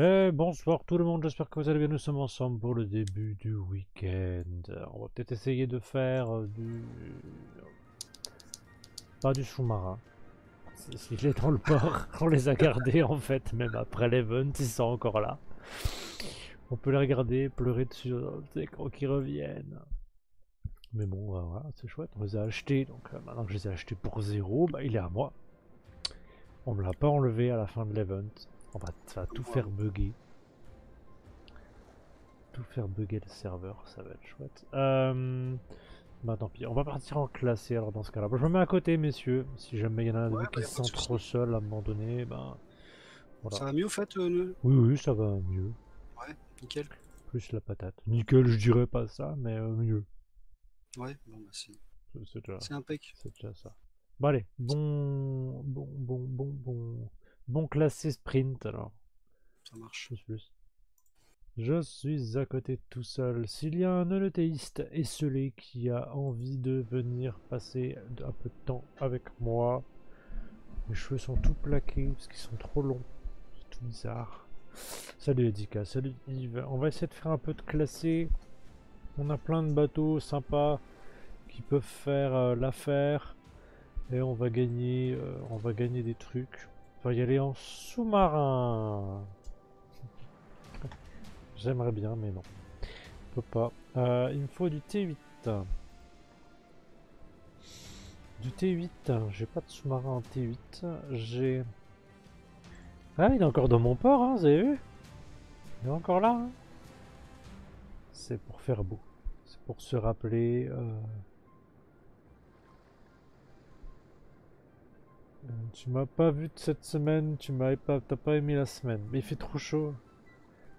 Eh, bonsoir tout le monde, j'espère que vous allez bien, nous sommes ensemble pour le début du week-end. On va peut-être essayer de faire euh, du... Pas du sous-marin. S'il est dans le port, on les a gardés en fait, même après l'event, ils sont encore là. On peut les regarder, pleurer dessus, quand ils reviennent. Mais bon, voilà, c'est chouette, on les a achetés, donc euh, maintenant que je les ai achetés pour zéro, bah, il est à moi. On me l'a pas enlevé à la fin de l'event. On va, tout faire bugger. Tout faire bugger le serveur, ça va être chouette. Euh, bah tant pis, on va partir en classé alors dans ce cas-là. je me mets à côté messieurs, si jamais il y en a un qui se sent trop seul à un moment donné, ben... Ça va mieux au fait euh, Oui oui ça va mieux. Ouais, nickel. Plus la patate. Nickel je dirais pas ça, mais euh, mieux. Ouais, bon bah c'est... C'est déjà... C'est impec. C'est déjà ça. Bon allez, bon... Bon, bon, bon, bon... Bon classé sprint alors. Ça marche. Plus, Je suis à côté tout seul. S'il y a un honnêteiste esselé qui a envie de venir passer un peu de temps avec moi, mes cheveux sont tout plaqués parce qu'ils sont trop longs. C'est tout bizarre. Salut Edika, salut Yves. On va essayer de faire un peu de classé. On a plein de bateaux sympas qui peuvent faire euh, l'affaire. Et on va gagner, euh, on va gagner des trucs. On y aller en sous-marin. J'aimerais bien, mais non. Je peux pas. Euh, il me faut du T8. Du T8. J'ai pas de sous-marin en T8. J'ai... Ah, il est encore dans mon port, hein, vous avez vu? Il est encore là. Hein. C'est pour faire beau. C'est pour se rappeler... Euh, tu m'as pas vu cette semaine, tu m'as pas, t'as pas aimé la semaine. Mais il fait trop chaud.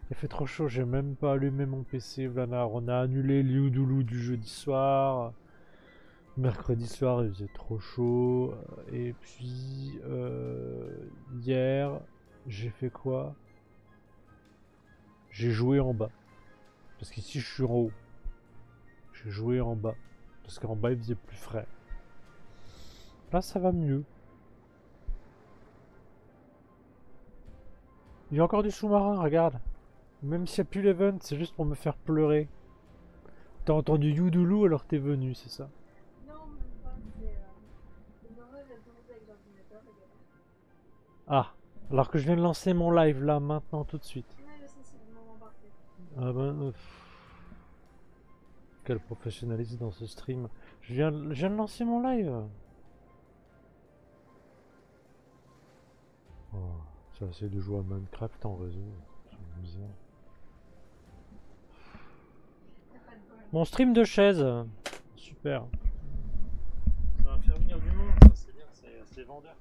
Il fait trop chaud, j'ai même pas allumé mon PC, Vlanar. On a annulé Liudoulou du jeudi soir. Mercredi soir, il faisait trop chaud. Et puis, euh, hier, j'ai fait quoi? J'ai joué en bas. Parce qu'ici, je suis en haut. J'ai joué en bas. Parce qu'en bas, il faisait plus frais. Là, ça va mieux. Il y a encore du sous-marin, regarde. Même s'il n'y a plus l'event, c'est juste pour me faire pleurer. T'as entendu Youdoulou alors t'es venu, c'est ça Non, même pas, c'est... Euh... avec l'ordinateur, Ah, alors que je viens de lancer mon live là, maintenant, tout de suite. Ouais, je sais, c'est le moment parfait. Ah ben... Euh... Quel professionnalisme dans ce stream. Je viens, je viens de lancer mon live. Oh. J'ai de jouer à Minecraft en réseau. C'est bizarre. Mon stream de chaise. Super. Ça va faire venir du monde, ça c'est bien, c'est vendeur.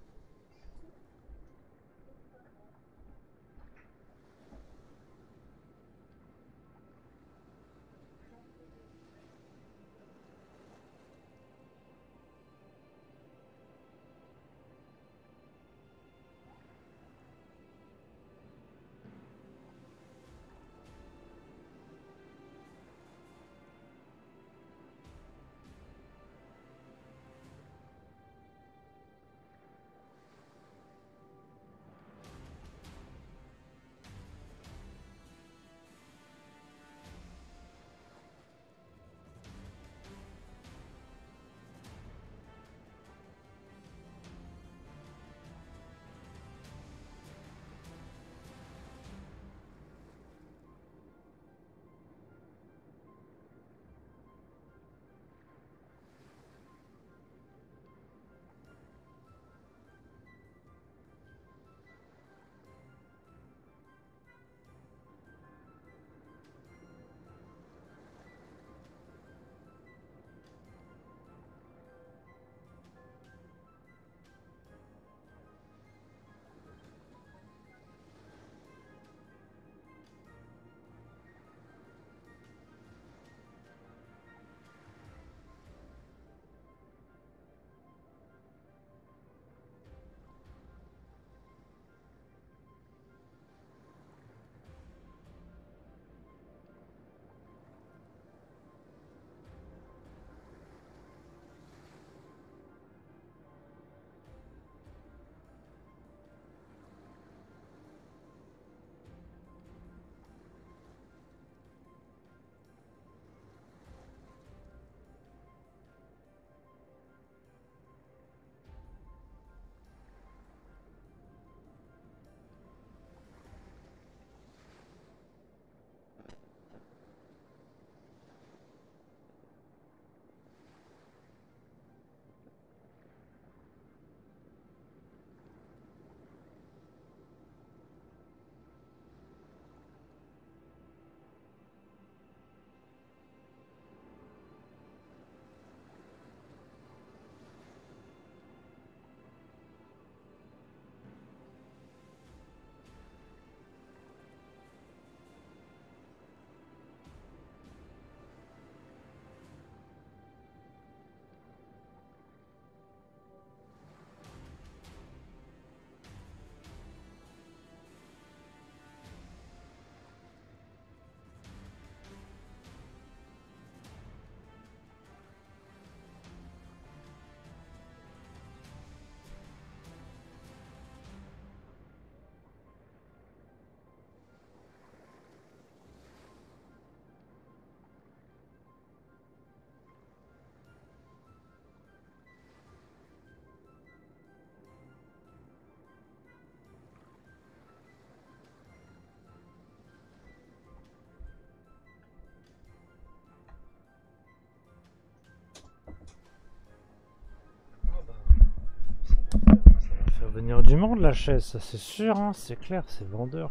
Venir du monde la chaise, ça c'est sûr, hein, c'est clair, c'est vendeur.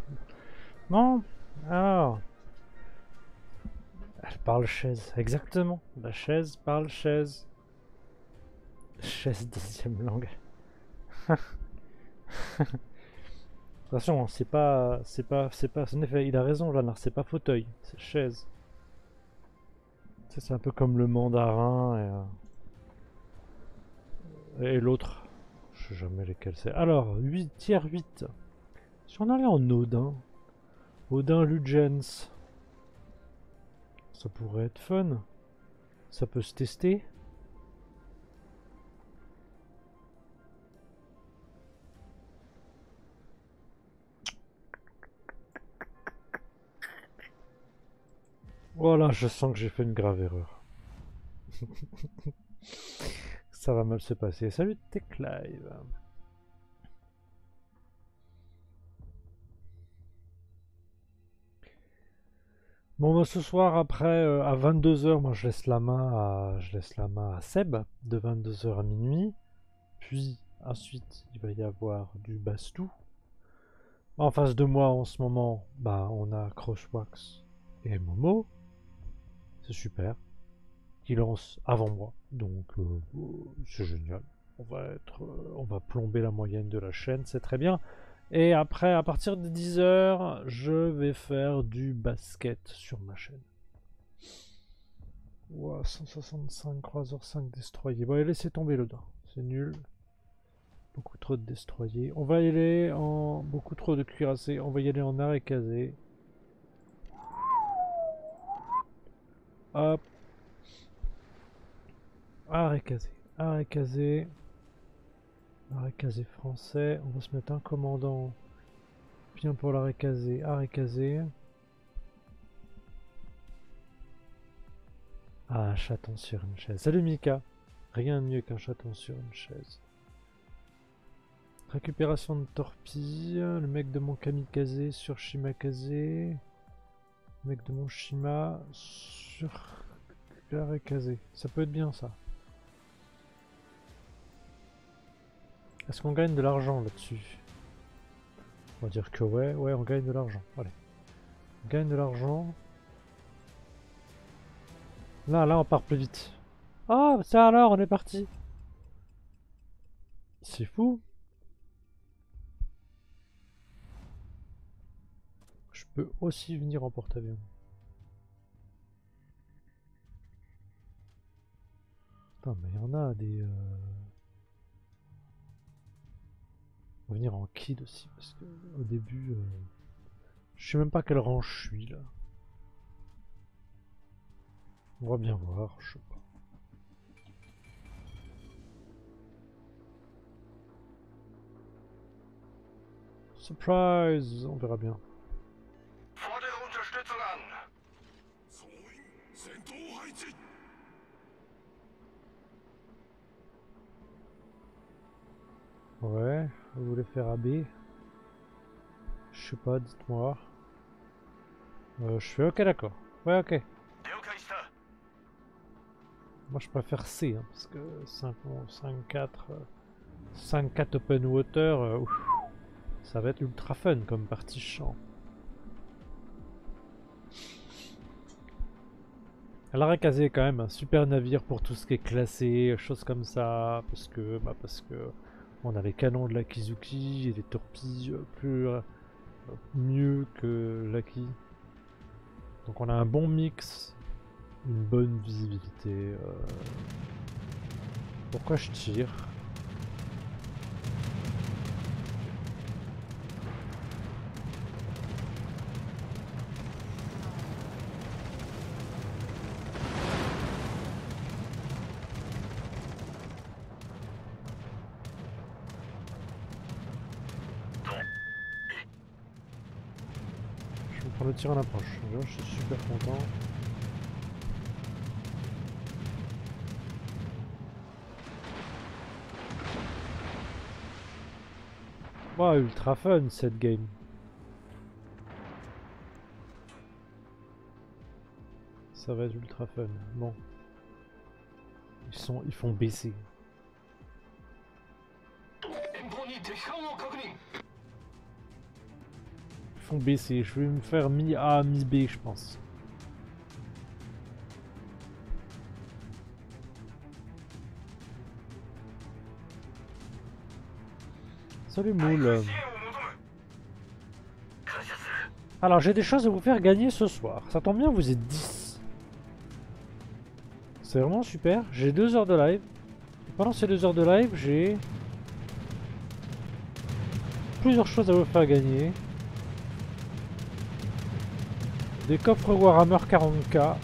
Bon, alors. Elle parle chaise, exactement. La chaise parle chaise. Chaise deuxième langue. Attention, c'est pas, c'est pas, c'est pas, en effet, il a raison, Lanard, c'est pas fauteuil, c'est chaise. C'est un peu comme le mandarin et, euh, et l'autre. Sais jamais lesquels c'est. Alors, 8, tiers 8. Si on allait en Odin, Odin Lugens, ça pourrait être fun. Ça peut se tester. Voilà, je sens que j'ai fait une grave erreur. Ça va mal se passer. Salut Tech Live. Bon, bah, ce soir, après, euh, à 22h, moi je laisse la main à, je laisse la main à Seb, de 22h à minuit. Puis, ensuite, il va y avoir du Bastou. En face de moi, en ce moment, bah, on a Crosswax et Momo c'est super. Lance avant moi, donc euh, c'est génial. On va être, euh, on va plomber la moyenne de la chaîne, c'est très bien. Et après, à partir de 10h, je vais faire du basket sur ma chaîne. Wow, 165 croiseurs 5 destroyers. Bon, allez, laissez tomber le dos. C'est nul. Beaucoup trop de destroyers. On va y aller en... Beaucoup trop de cuirassés. On va y aller en arrêt casé. Hop. Arrêt casé. Arrêt. Arrêt français. On va se mettre un commandant. Bien pour l'arrêt casé. Arrêt. Ah, chaton sur une chaise. Salut Mika. Rien de mieux qu'un chaton sur une chaise. Récupération de torpille. Le mec de mon kamikaze sur Shimakaze. Le mec de mon Shima sur l'arrêt casé. Ça peut être bien ça. Est-ce qu'on gagne de l'argent là-dessus? On va dire que ouais, ouais, on gagne de l'argent. Allez. On gagne de l'argent. Là, là, on part plus vite. Ah, ça alors, on est parti. C'est fou. Je peux aussi venir en porte-avions. mais il y en a des... Euh... On va venir en kid aussi, parce que au début... Euh... Je sais même pas quel rang je suis là. On va bien voir, je sais pas. Surprise On verra bien. Ouais, vous voulez faire AB Je sais pas, dites-moi. Euh, je fais ok d'accord. Ouais ok. Moi je préfère C, hein, parce que 5-4 5-4 open water, euh, ça va être ultra fun comme partie champ. L'arrêt casé est quand même un super navire pour tout ce qui est classé, choses comme ça, parce que, bah parce que on a les canons de l'Akizuki et les torpilles euh, plus euh, mieux que l'Aki. Donc on a un bon mix, une bonne visibilité. Euh. Pourquoi je tire? Je suis super content. Wow, ultra fun cette game. Ça va être ultra fun. Bon. Ils sont ils font baisser. Font baisser. Je vais me faire mi A, mi B, je pense. Salut Moule. Alors j'ai des choses à vous faire gagner ce soir. Ça tombe bien, vous êtes 10. C'est vraiment super. J'ai 2 heures de live. Et pendant ces 2 heures de live, j'ai plusieurs choses à vous faire gagner. Des coffres Warhammer 40k.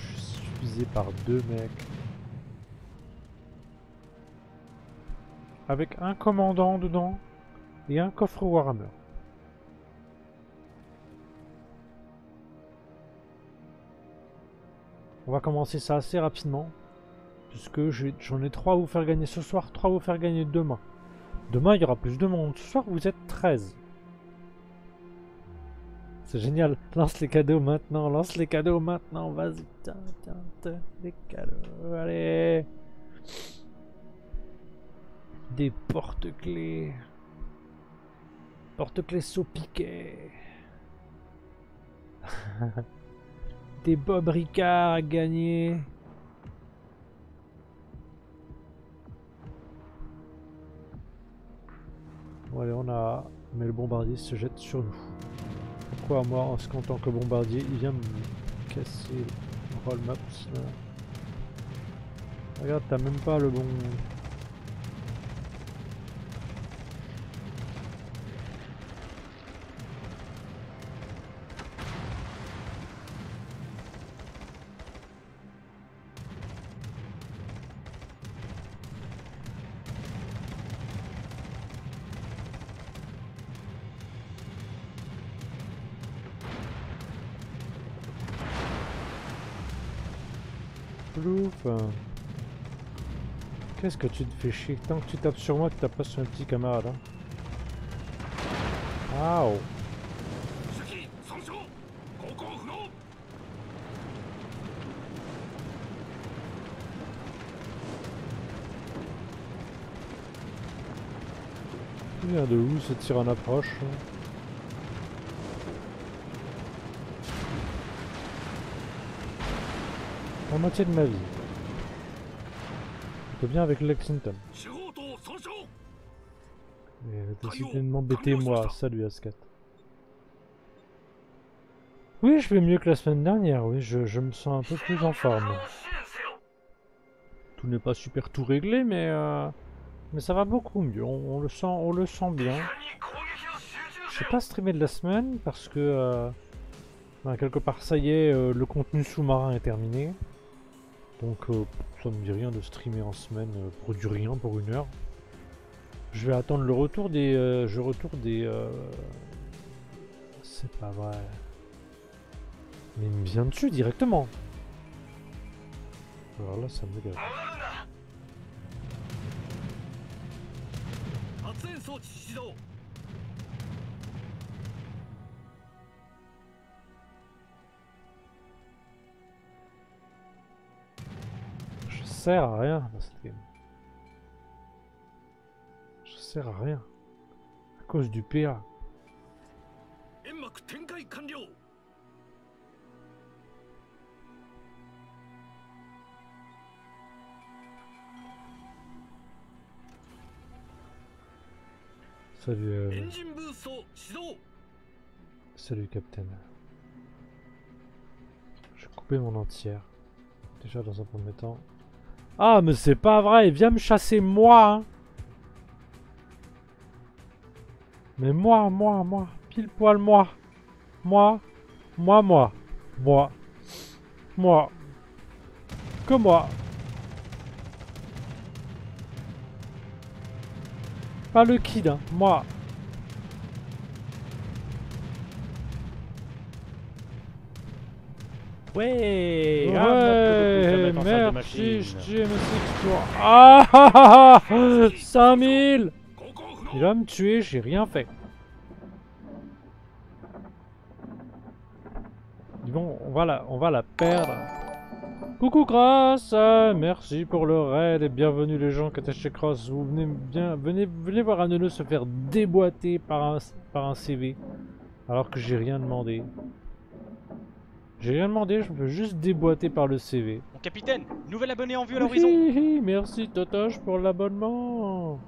Je suis visé par deux mecs. Avec un commandant dedans et un coffre Warhammer. On va commencer ça assez rapidement. Puisque j'en ai trois à vous faire gagner ce soir, trois à vous faire gagner demain. Demain, il y aura plus de monde. Ce soir, vous êtes 13. C'est génial. Lance les cadeaux maintenant. Lance les cadeaux maintenant. Vas-y. Tiens. Les cadeaux. Allez. Des porte-clés. Porte-clés sous piquet. Des Bob Ricard à gagner. Bon allez, on a... Mais le bombardier se jette sur nous. Pourquoi moi, en ce qu'en tant que bombardier, il vient me casser roll maps là. Regarde, t'as même pas le bon... Qu'est-ce que tu te fais chier? Tant que tu tapes sur moi, tu tapes pas sur un petit camarade. Hein. Waouh Il vient de où ce tir en approche La moitié de ma vie. Je bien avec Lexington. Décidé de m'embêter moi. Salut Ascat. Oui, je vais mieux que la semaine dernière, oui, je, me sens un peu plus en forme. Tout n'est pas super tout réglé, mais euh, mais ça va beaucoup mieux. On, le sent, on le sent bien. Je sais pas streamer de la semaine parce que euh, ben, quelque part ça y est, euh, le contenu sous-marin est terminé. Donc euh, ça me dit rien de streamer en semaine euh, pour du rien, pour une heure. Je vais attendre le retour des... Euh, je retourne des... C'est pas vrai. Mais il me vient dessus directement. Alors là ça me gâte. Sers à rien dans cette game. Je sers à rien. À cause du PA. Salut. Euh... Salut, Captain. Je vais couper mon entière. Déjà dans un premier temps. Ah, mais c'est pas vrai, il vient me chasser moi. Hein. Mais moi, moi, moi, pile poil moi. Moi, moi, moi, moi, moi. Que moi. Pas le kid, hein, moi. Ouais, ouais merci, je Ah ah ah 5000 Il va me tuer, j'ai rien fait. Bon, on va la, on va la perdre. Coucou Cross, merci pour le raid et bienvenue les gens qui étaient chez Cross. Vous venez bien, venez, venez voir se faire déboîter par un, par un CV, alors que j'ai rien demandé. J'ai rien demandé, je peux juste déboîter par le CV. Mon capitaine, nouvel abonné en vue à l'horizon. Hihi, Merci Totoche pour l'abonnement.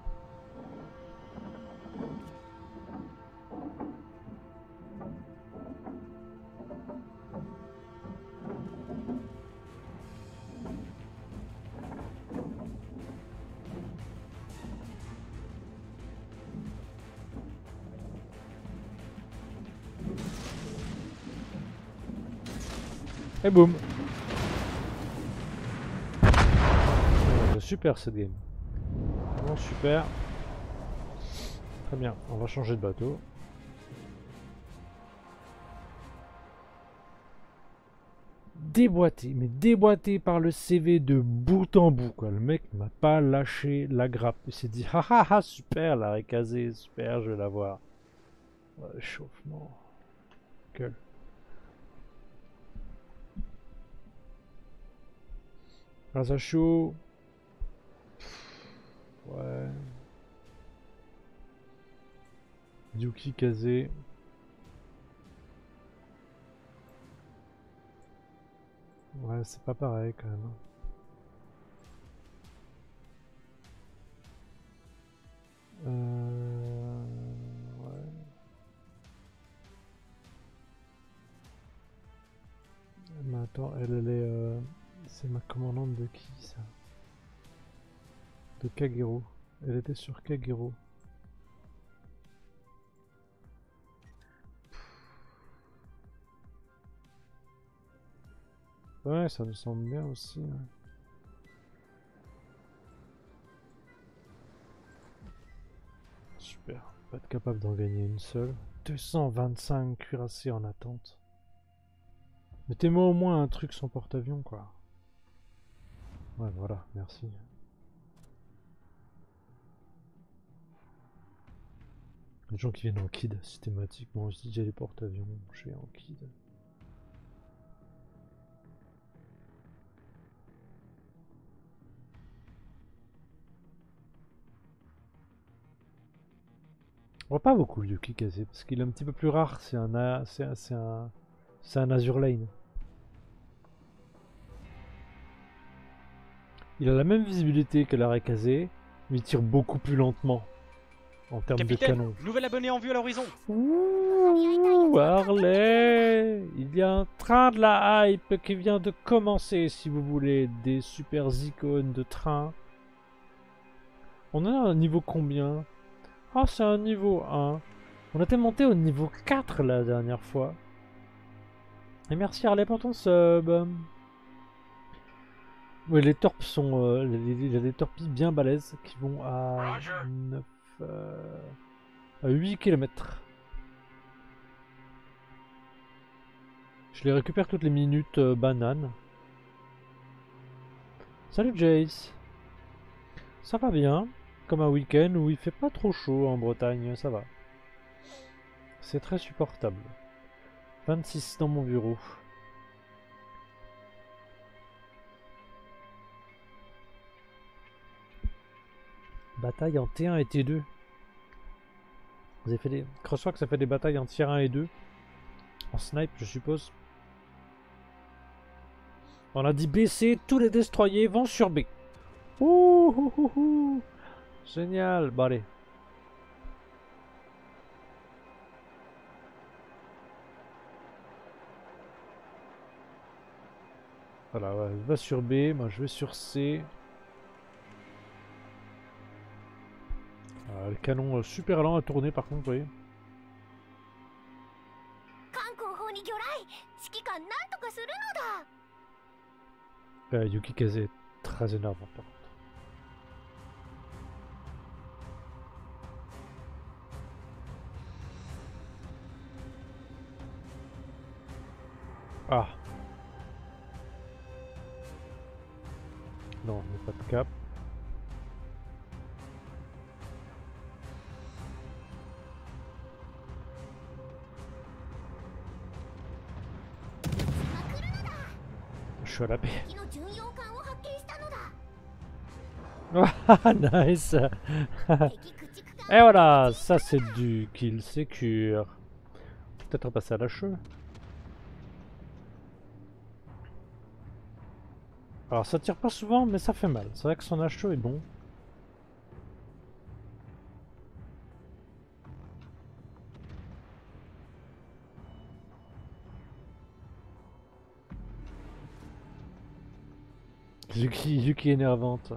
Et boum Euh, Super cette game. Vraiment super. Très bien, on va changer de bateau. Déboîté, mais déboîté par le CV de bout en bout quoi. Le mec m'a pas lâché la grappe. Il s'est dit ah ah ah super la récasée, super je vais l'avoir. Ouais, chauffement. Gueule. Grâce à chaud. Ouais. Yuki Kaze. Ouais, c'est pas pareil quand même. hein. Euh... Ouais. Mais attends, elle, elle est... euh, C'est ma commandante de qui ça? De Kagero. Elle était sur Kagero. Ouais, ça nous semble bien aussi. Super. Pas être capable d'en gagner une seule. 225 cuirassés en attente. Mettez-moi au moins un truc sans porte-avions, quoi. Ouais, voilà, merci. Les gens qui viennent en kid systématiquement, je dis j'ai les porte-avions, je vais en kid. On voit pas beaucoup Yuki Kaze parce qu'il est un petit peu plus rare, c'est un, c'est un, un Azure Lane. Il a la même visibilité que l'arrêt casé, mais il tire beaucoup plus lentement en termes de canon. nouvel abonné en vue à l'horizon. Ouh, Harley Il y a un train de la hype qui vient de commencer, si vous voulez, des super icônes de train. On a un niveau combien? Ah, c'est un niveau 1. On était monté au niveau 4 la dernière fois. Et merci Harley pour ton sub. Oui, les torpes sont... euh, il y a des torpilles bien balèzes qui vont à 9... euh, à 8 km. Je les récupère toutes les minutes euh, banane. Salut Jace. Ça va bien. Comme un week-end où il fait pas trop chaud en Bretagne, ça va. C'est très supportable. 26 dans mon bureau. Bataille en T1 et T2. Vous avez fait des... Crosswalk, ça fait des batailles en tier 1 et 2. En snipe, je suppose. On a dit BC, tous les destroyers vont sur B. Ouh, ouh, ouh. Génial, bon allez. Voilà, va sur B, moi je vais sur C. Euh, le canon euh, super lent à tourner par contre, vous voyez. Euh, Yuki Kaze est très énorme par contre. Ah. Non, il n'y a pas de cap. à la paix. nice Et voilà, ça c'est du kill secure. Peut-être passer à la. Alors ça tire pas souvent, mais ça fait mal. C'est vrai que son HE est bon. Yuki, Yuki énervante.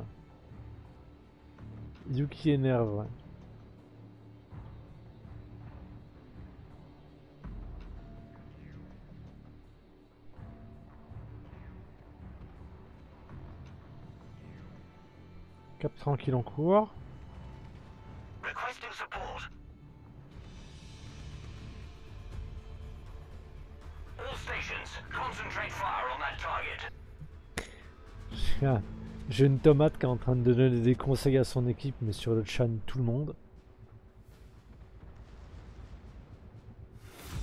Yuki énerve. Cap tranquille en cours. J'ai une tomate qui est en train de donner des conseils à son équipe, mais sur le chan tout le monde.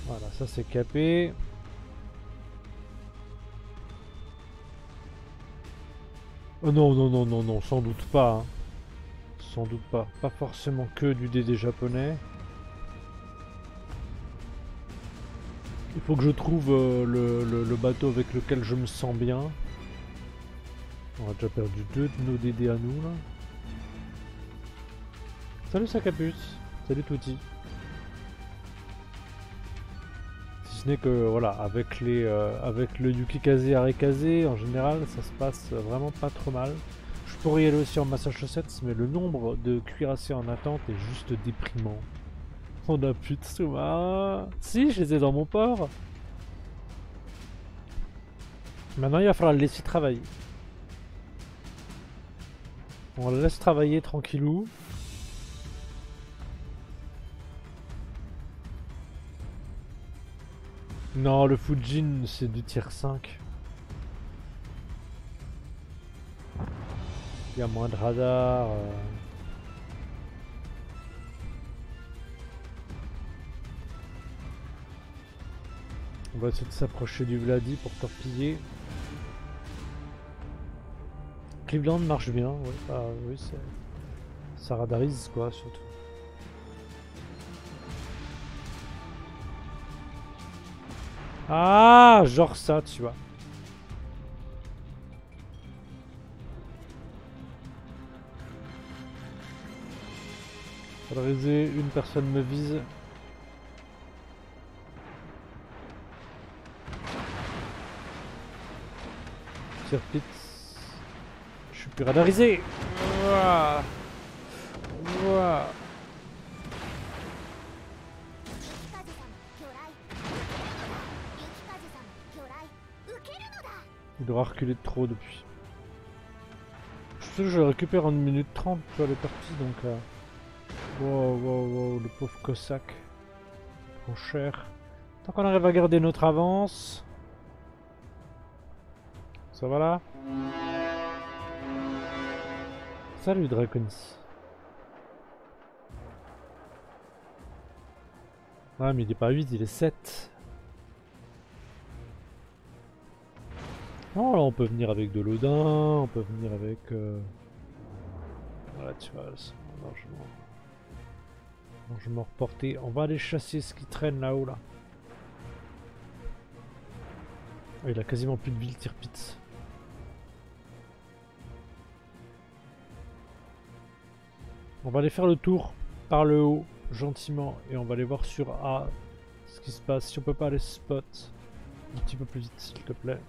Voilà, ça c'est capé. Oh non, non, non, non, non, sans doute pas. hein. Sans doute pas. Pas forcément que du DD japonais. Il faut que je trouve euh, le, bateau avec lequel je me sens bien. On a déjà perdu deux de nos DD à nous là. Salut Sacapus Salut Touti Si ce n'est que voilà, avec les euh, avec le Yukikaze Arekaze, en général ça se passe vraiment pas trop mal. Je pourrais y aller aussi en Massachusetts, mais le nombre de cuirassés en attente est juste déprimant. On a plus de sous-marins. Si, je les ai dans mon port. Maintenant il va falloir le laisser travailler. On laisse travailler tranquillou. Non, le Fujin, c'est du tier 5. Il y a moins de radar. euh. On va essayer de s'approcher du Vladi pour torpiller. Cleveland marche bien, bah, oui, ça radarise quoi, surtout. Ah, genre ça, tu vois. Une personne me vise plus radarisé. Ouah. Ouah. Il doit reculer de trop depuis. Je sais que je récupère en 1 minute 30 tu vois les parties donc... Euh... Wow, wow, wow, le pauvre Cossack. Trop cher. Tant qu'on arrive à garder notre avance... Ça va là? Salut Draconis. Ouais mais il est pas 8, il est 7. Non, là on peut venir avec de l'Odin, on peut venir avec... Euh... Voilà, tu vois, largement... largement reporté. On va aller chasser ce qui traîne là-haut, là. Ah, il a quasiment plus de ville Tirpitz. On va aller faire le tour par le haut, gentiment, et on va aller voir sur A ce qui se passe. Si on peut pas aller spot un petit peu plus vite, s'il te plaît.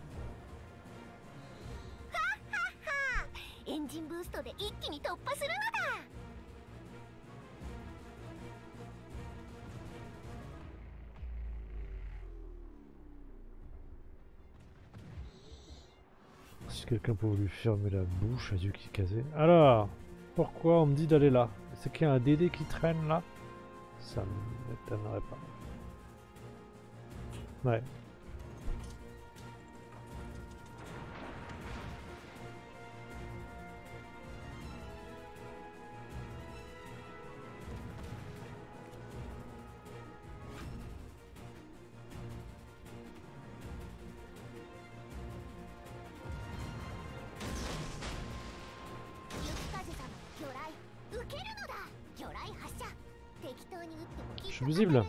Si quelqu'un pouvait lui fermer la bouche, a dû qu'il casait. Alors pourquoi on me dit d'aller là C'est qu'il y a un DD qui traîne là? Ça ne m'étonnerait pas. Ouais. invisible.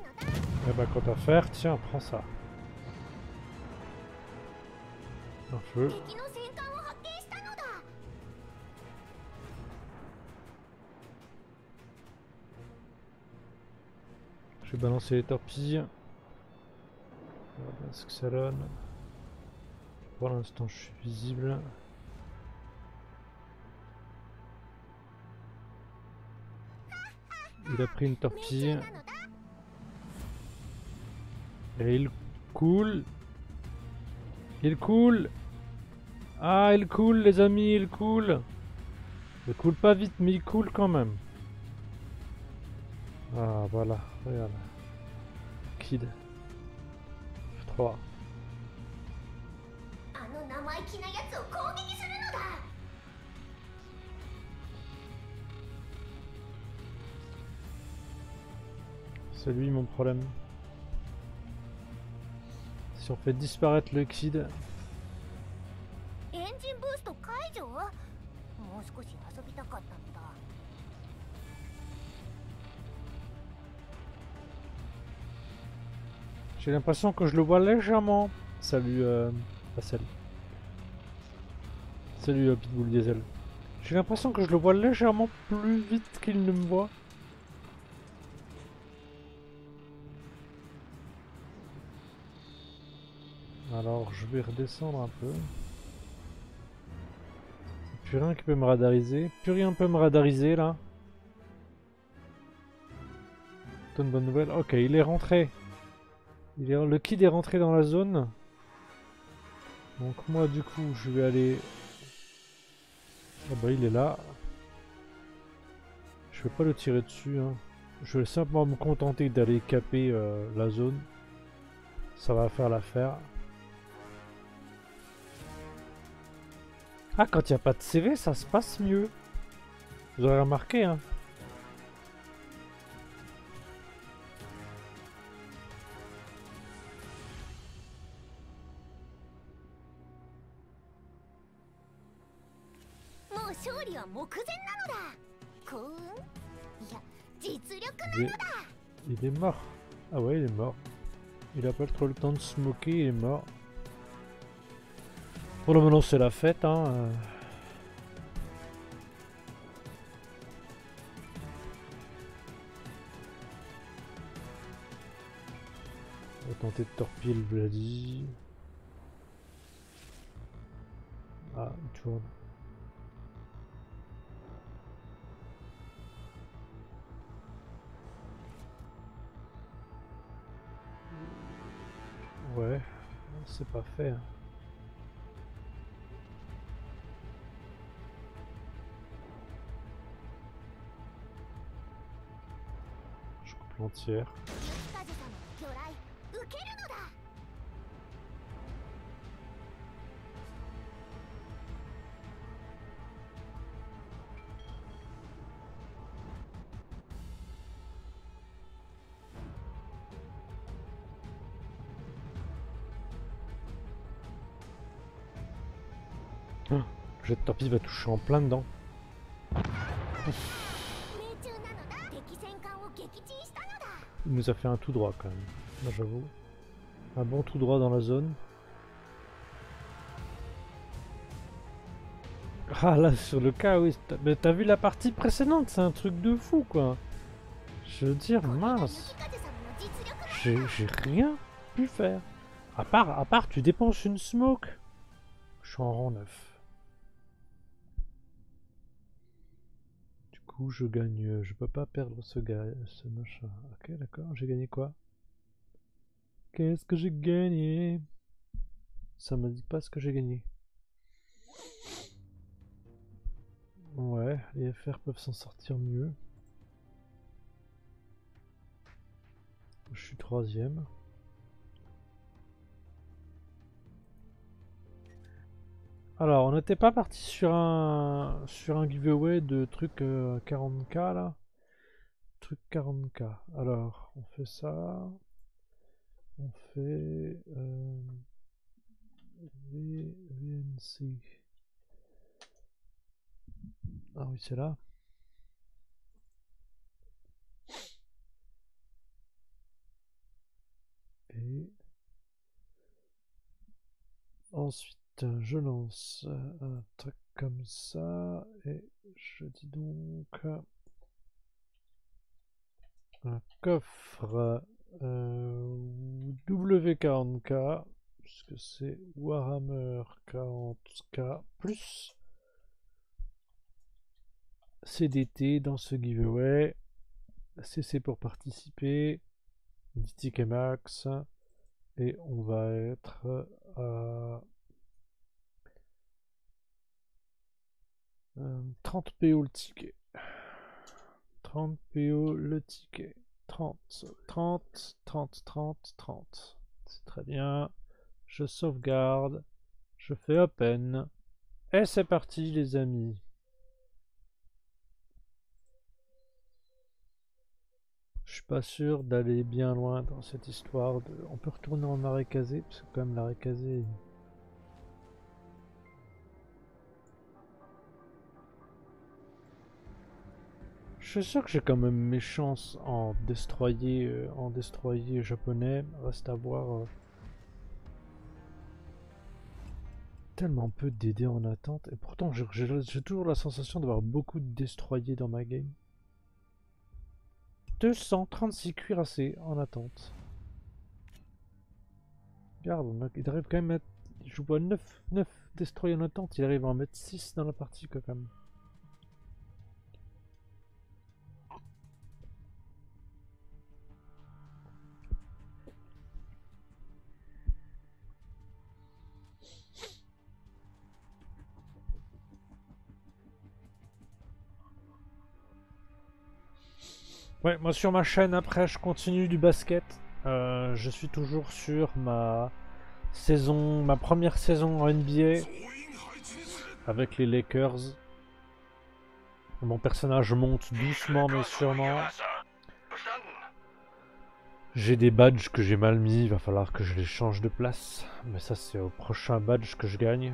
Eh ben, quant à faire, tiens, prends ça. Un feu. Je vais balancer les torpilles. On ce que ça donne. Pour l'instant, je suis visible. Il a pris une torpille. Et il coule. Il coule. Ah, il coule, les amis, il coule. Il coule pas vite, mais il coule quand même. Ah, voilà, regarde. Kid. F 3 C'est lui mon problème. Si on fait disparaître le Kid. J'ai l'impression que je le vois légèrement. Salut, euh, Pascal. Salut, euh, Pitbull Diesel. J'ai l'impression que je le vois légèrement plus vite qu'il ne me voit. Alors, je vais redescendre un peu. Plus rien qui peut me radariser. Plus rien peut me radariser là. Une bonne nouvelle. Ok, il est rentré. Le kid est rentré dans la zone. Donc moi du coup je vais aller... Ah bah il est là. Je vais pas le tirer dessus. hein. Je vais simplement me contenter d'aller caper euh, la zone. Ça va faire l'affaire. Ah, quand il n'y a pas de CV, ça se passe mieux. Vous aurez remarqué, hein. Il est... mort. Ah ouais, il est mort. Il a pas trop le temps de se moquer, il est mort. Bon, là maintenant c'est la fête, hein. euh. On va tenter de torpiller le Bloody. Ah, il tourne. Ouais, c'est pas fait. hein. だ Le jet de torpille va toucher en plein dedans. a fait un tout droit quand même. j'avoue. Un bon tout droit dans la zone. Ah là, sur le cas. Mais t'as vu la partie précédente, c'est un truc de fou quoi. Je veux dire, mince. J'ai rien pu faire. À part, à part, tu dépenses une smoke. Je suis en rang 9. Je gagne. euh, Je peux pas perdre ce gars, ce machin. Ok d'accord, j'ai gagné quoi? Qu'est-ce que j'ai gagné? Ça me dit pas ce que j'ai gagné. Ouais, les FR peuvent s'en sortir mieux. Je suis troisième. Alors, on n'était pas parti sur un sur un giveaway de trucs euh, 40k là. Truc 40k. Alors, on fait ça. On fait euh, VNC. Ah oui, c'est là. Et ensuite, je lance un truc comme ça et je dis donc un coffre euh, W40K puisque c'est Warhammer 40K plus CDT dans ce giveaway. CC pour participer, 10 tickets max, et on va être à euh, 30 PO le ticket. 30 PO le ticket. 30, 30, 30, 30, 30. C'est très bien. Je sauvegarde. Je fais open. Et c'est parti les amis. Je suis pas sûr d'aller bien loin dans cette histoire de... On peut retourner en arrêt casé, parce que quand même l'arrêt casé... Je suis sûr que j'ai quand même mes chances en destroyer, euh, en destroyer japonais. Reste à voir. euh. Tellement peu de DD en attente. Et pourtant, j'ai- toujours la sensation d'avoir beaucoup de destroyers dans ma game. 236 cuirassés en attente. Regarde, il arrive quand même à... Je vois 9, 9 destroyers en attente, il arrive à en mettre 6 dans la partie quand même. Ouais, moi sur ma chaîne après je continue du basket. Euh, je suis toujours sur ma saison, ma première saison en NBA avec les Lakers. Mon personnage monte doucement mais sûrement. J'ai des badges que j'ai mal mis, il va falloir que je les change de place. Mais ça c'est au prochain badge que je gagne.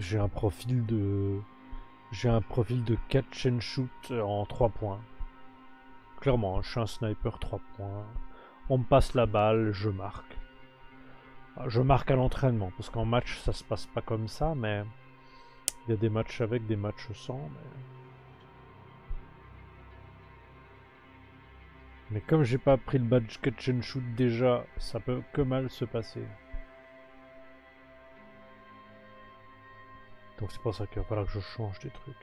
J'ai un profil de... J'ai un profil de catch and shoot en 3 points. Clairement, hein, je suis un sniper 3 points. On me passe la balle, je marque. Ah, Je marque à l'entraînement, parce qu'en match ça se passe pas comme ça, mais... Il y a des matchs avec, des matchs sans, mais... Mais comme j'ai pas pris le badge catch and shoot déjà, ça peut que mal se passer. Donc c'est pour ça qu'il va falloir que je change des trucs.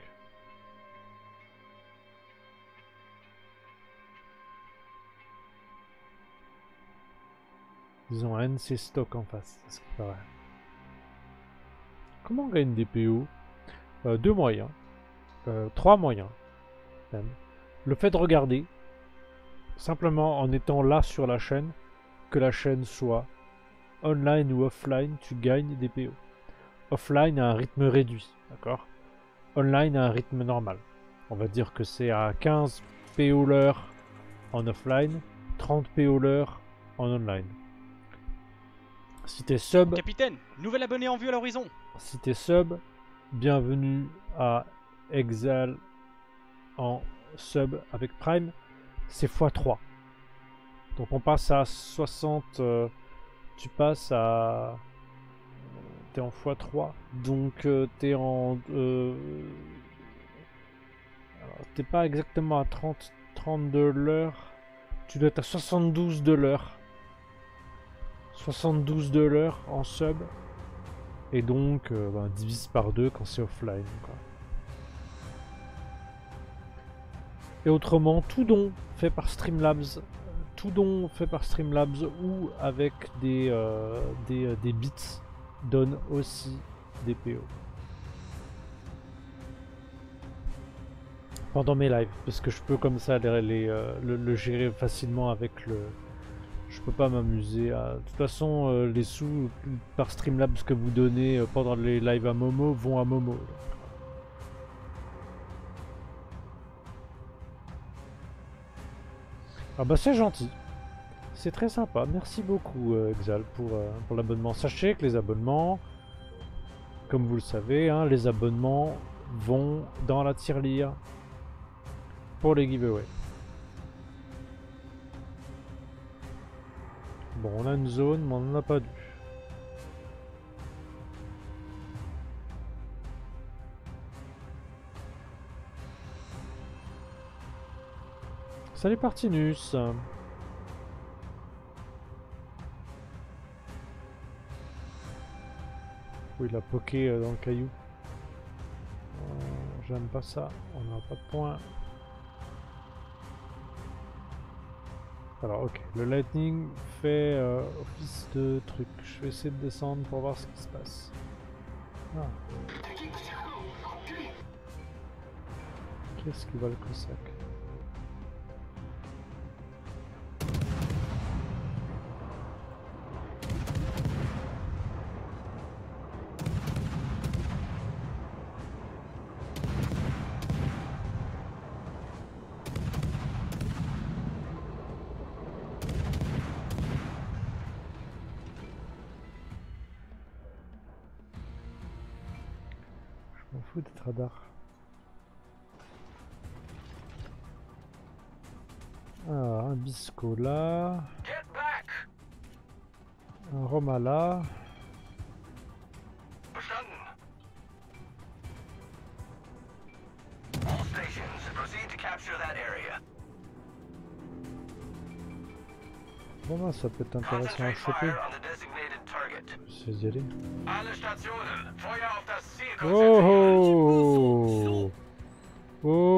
Ils ont un NC stock en face. Comment on gagne des PO Euh, Deux moyens. Euh, trois moyens. Le fait de regarder, simplement en étant là sur la chaîne, que la chaîne soit online ou offline, tu gagnes des PO. Offline a un rythme réduit, d'accord? Online a un rythme normal. On va dire que c'est à 15 PO l'heure en offline, 30 PO l'heure en online. Si t'es sub, Capitaine, nouvel abonné en vue à l'horizon. si t'es sub, bienvenue à Exal en sub avec Prime, c'est x3. Donc on passe à 60, euh, tu passes à... En x3, donc euh, t'es en... euh, alors, t'es pas exactement à 30, 30 de l'heure, tu dois être à 72 de l'heure. 72 de l'heure en sub. Et donc, euh, ben, divise par deux quand c'est offline. Et autrement, tout don fait par Streamlabs, tout don fait par Streamlabs ou avec des, euh, des, euh, des bits donne aussi des PO. Pendant mes lives, parce que je peux comme ça les, euh, le, gérer facilement avec le, je peux pas m'amuser à. De toute façon, euh, les sous par Streamlabs que vous donnez euh, pendant les lives à Momo vont à Momo. Ah bah c'est gentil. C'est très sympa. Merci beaucoup euh, Exal pour, euh, pour l'abonnement. Sachez que les abonnements, comme vous le savez, hein, les abonnements vont dans la tirelire. pour les giveaways. Bon, on a une zone, mais on n'en a pas dû. Salut Partinus Il a poké euh, dans le caillou. Euh, J'aime pas ça, on n'a pas de points. Alors ok, le lightning fait euh, office de truc. Je vais essayer de descendre pour voir ce qui se passe. Ah. Qu'est-ce qui va le cossack? sera là. Bon, ben, ça peut être intéressant à choper. Je. Oh oh, oh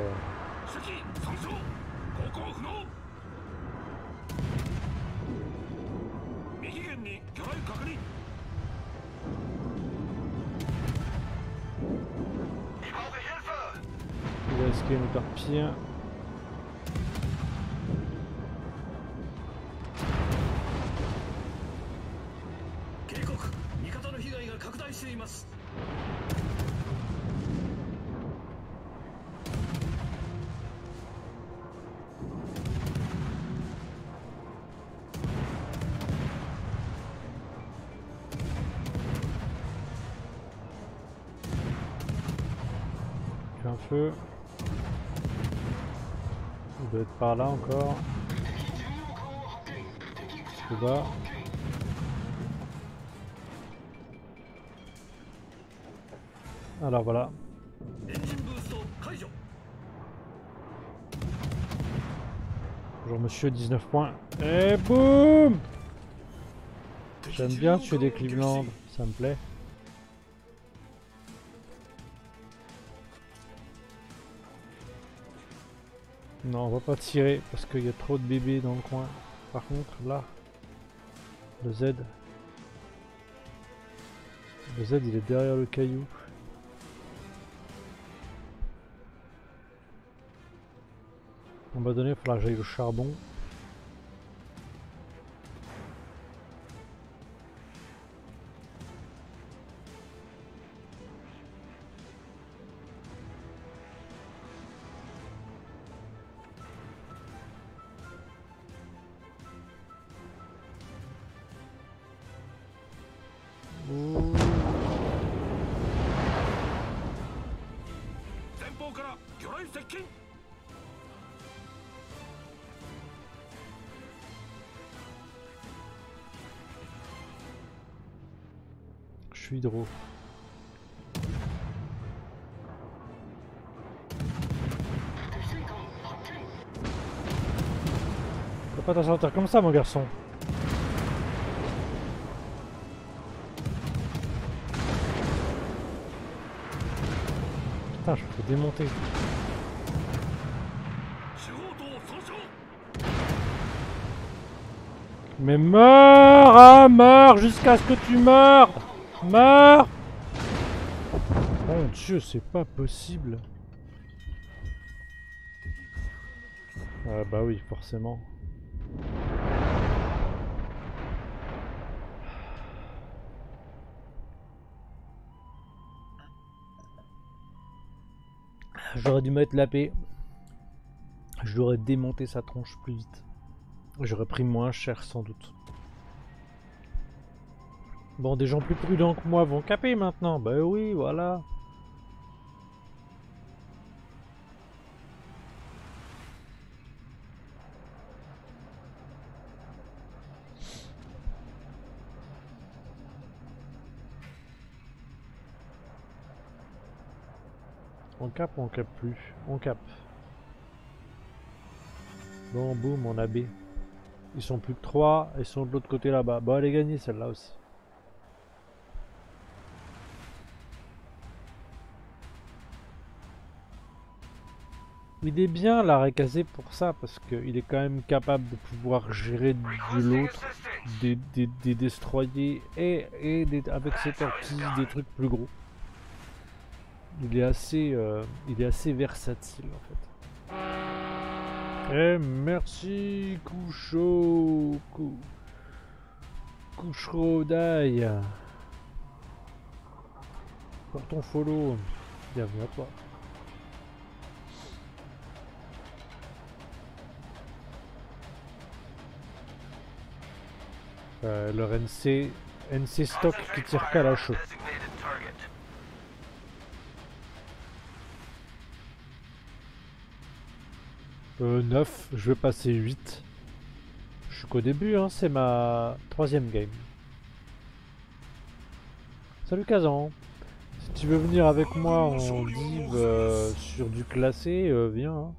par là encore. Bas. Alors voilà. Bonjour monsieur, 19 points. Et boum J'aime bien tuer des Cleveland, ça me plaît. Pas tirer parce qu'il y a trop de bébés dans le coin. Par contre, là, le Z. Le Z, il est derrière le caillou. On m'a donné, il faudra que j'aille au charbon. Pas t'en sortir comme ça, mon garçon. Putain, je fais démonter. Mais meurs, ah, meurs jusqu'à ce que tu meurs Meurs Mon dieu, c'est pas possible. Ah bah oui, forcément. J'aurais dû mettre la paix. Je démonté sa tronche plus vite. J'aurais pris moins cher sans doute. Bon, des gens plus prudents que moi vont caper maintenant. Bah oui, voilà. On cap ou on cap plus? On cap. Bon, boum, on a B. Ils sont plus que 3, ils sont de l'autre côté là-bas. Bon, elle est gagnée celle-là aussi. Il est bien l'arrêt casé pour ça, parce qu'il est quand même capable de pouvoir gérer de l'autre, des, des, des destroyers et, et des- avec ses torpilles des trucs plus gros. Il est assez, euh, il est assez versatile en fait. Eh merci Coucho, Cou... Couchereau d'ail. Pour ton follow. Bienvenue à toi. Euh, leur NC, NC stock qui tire qu'à la chaux. Euh, 9, je vais passer 8. Je suis qu'au début, hein, c'est ma troisième game. Salut Kazan. Si tu veux venir avec moi en div euh, sur du classé, euh, viens. hein.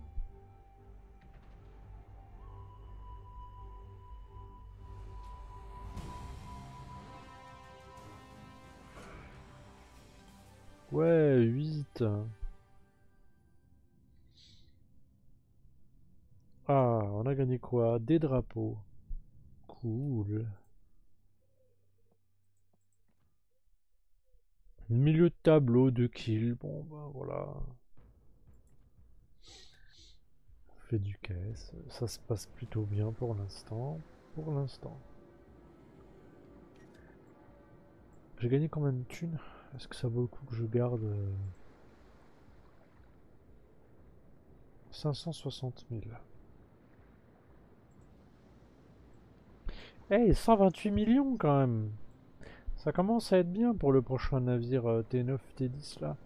Ouais, 8. Ah, on a gagné quoi? Des drapeaux. Cool. Milieu de tableau, de kills. Bon, bah voilà. On fait du caisse. Ça se passe plutôt bien pour l'instant. Pour l'instant. J'ai gagné combien de thunes? Est-ce que ça vaut le coup que je garde euh, 560 000 Hey, 128 millions quand même Ça commence à être bien pour le prochain navire euh, T9, T10 là.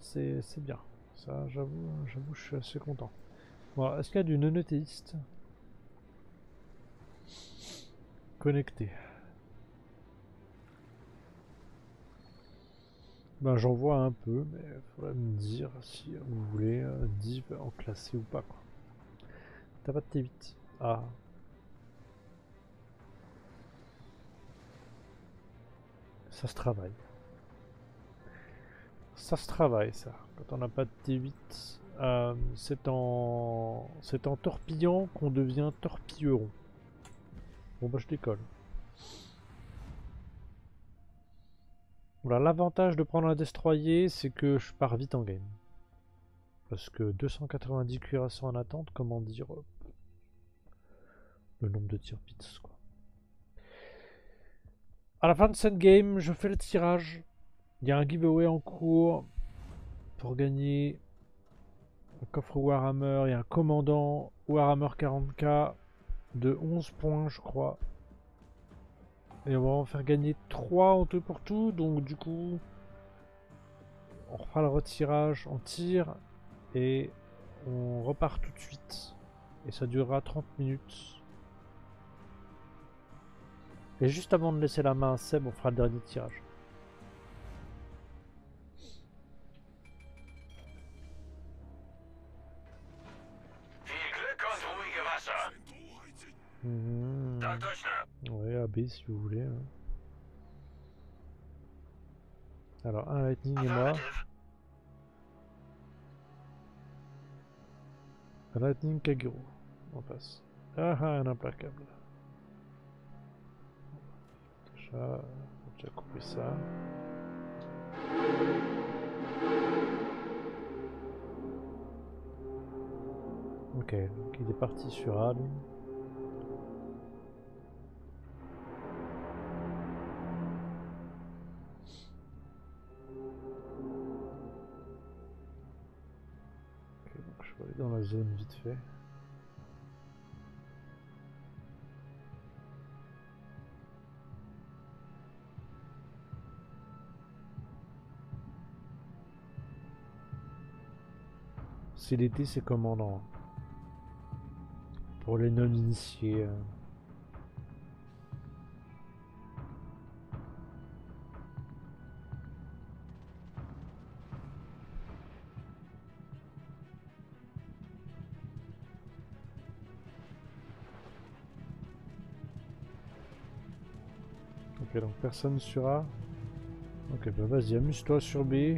C'est bien. Ça, j'avoue, j'avoue, je suis assez content. Bon, est-ce qu'il y a du non-ETiste Connecté? Ben j'en vois un peu, mais il faudrait me dire si vous voulez euh, div en classé ou pas. T'as pas de T8 Ah. Ça se travaille. Ça se travaille ça. Quand on n'a pas de T8, euh, c'est en c'est en torpillant qu'on devient torpilleron. Bon bah je décolle. Voilà, l'avantage de prendre un destroyer, c'est que je pars vite en game. Parce que 290 cuirassés en attente, comment dire euh, le nombre de tirs pits quoi. À la fin de cette game, je fais le tirage. Il y a un giveaway en cours pour gagner un coffre Warhammer. Il y a un commandant Warhammer 40k de 11 points, je crois. Et on va en faire gagner 3 en tout pour tout. Donc du coup, on refera le retirage, on tire et on repart tout de suite. Et ça durera 30 minutes. Et juste avant de laisser la main à Seb, on fera le dernier tirage. Mmh. mmh. Ouais, AB si vous voulez. Hein. Alors, un lightning et moi. Un lightning Kaguro. On passe. Ah ah, un implacable. Déjà, on a déjà coupé ça. Ok, donc il est parti sur A. Ok, donc je vais aller dans la zone vite fait. C'est l'été, c'est commandant. Pour les non-initiés. euh. Ok, donc personne sur A. Ok, bah vas-y, amuse-toi sur B.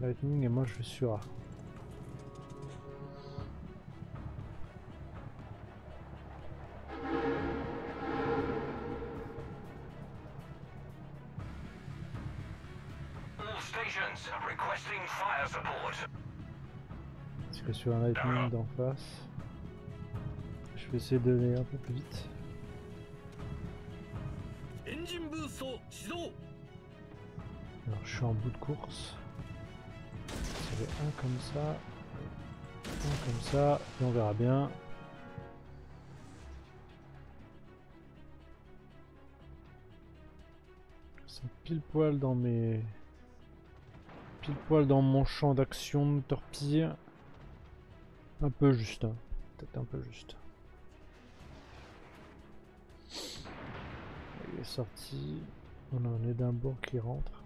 Lightning et moi je vais sur A. d'en face. Je vais essayer d'aller un peu plus vite. Alors je suis en bout de course. Un comme ça. Un comme ça. Et on verra bien. C'est pile poil dans mes... Pile poil dans mon champ d'action de torpille. Un peu juste, hein. peut-être un peu juste. Il est sorti. On a un Édimbourg qui rentre.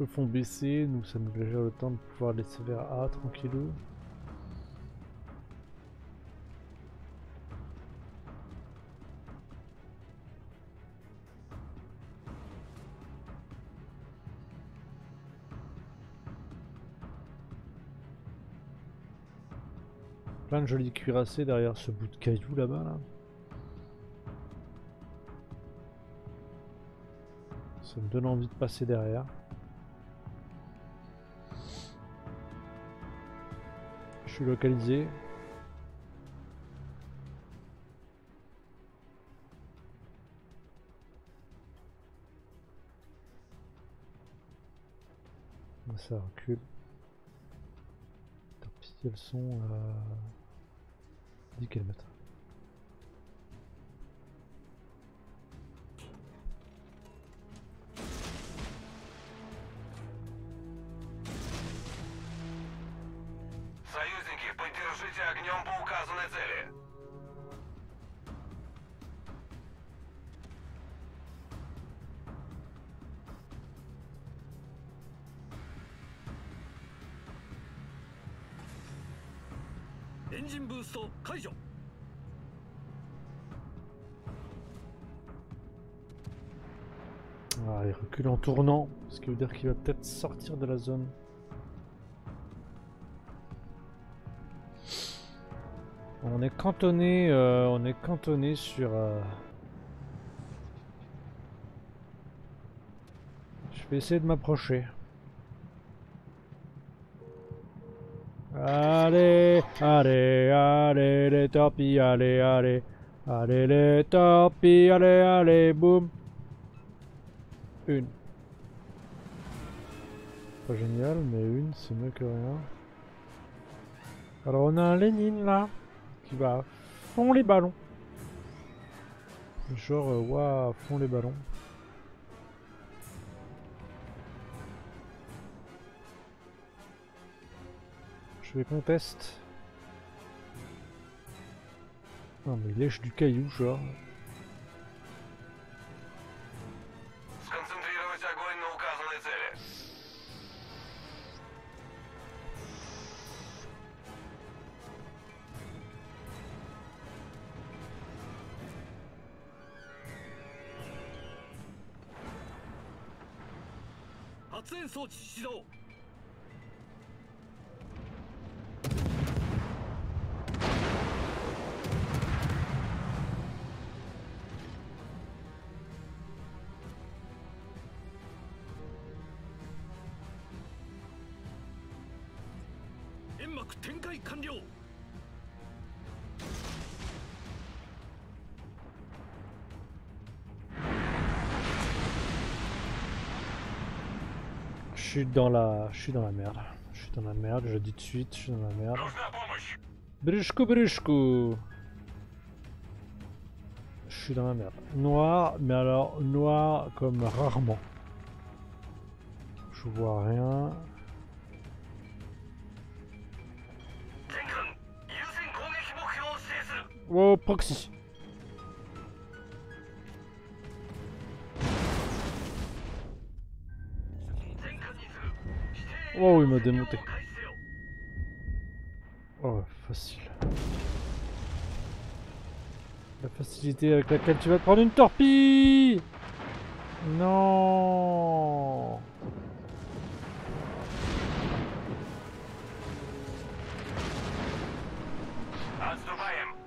Le fond baissé, nous ça nous laisse le temps de pouvoir laisser vers A tranquillou. Plein de jolis cuirassés derrière ce bout de caillou là-bas là. Ça me donne envie de passer derrière. Je suis localisé. Ça recule. Tant pis, elles sont à 10 km. Il recule en tournant, ce qui veut dire qu'il va peut-être sortir de la zone. On est cantonné, euh, on est cantonné sur. euh, Je vais essayer de m'approcher. Allez, allez, les torpilles, allez, allez, allez, les torpilles, allez, allez, boum. Une. Pas génial, mais une, c'est mieux que rien. Alors on a un Lénine là, qui va fond les ballons. Genre, waouh, fond les ballons. Je vais conteste. Non mais lèche du caillou, genre. suis dans la, je suis dans la merde. Je suis dans la merde. Je dis de suite, je suis dans la merde. Brushko, brushko. Je suis dans la merde. Noir, mais alors noir comme rarement. Je vois rien. Wow, proxy. Oh, il m'a démonté. Oh, facile. La facilité avec laquelle tu vas te prendre une torpille Non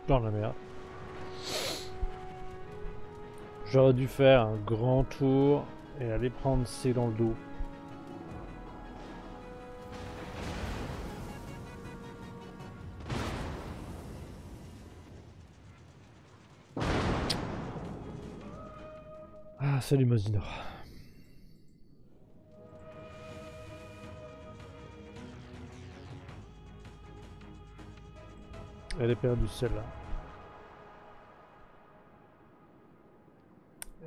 Dans la merde. J'aurais dû faire un grand tour et aller prendre C dans le dos. Salut Mosinor. Elle est perdue celle-là.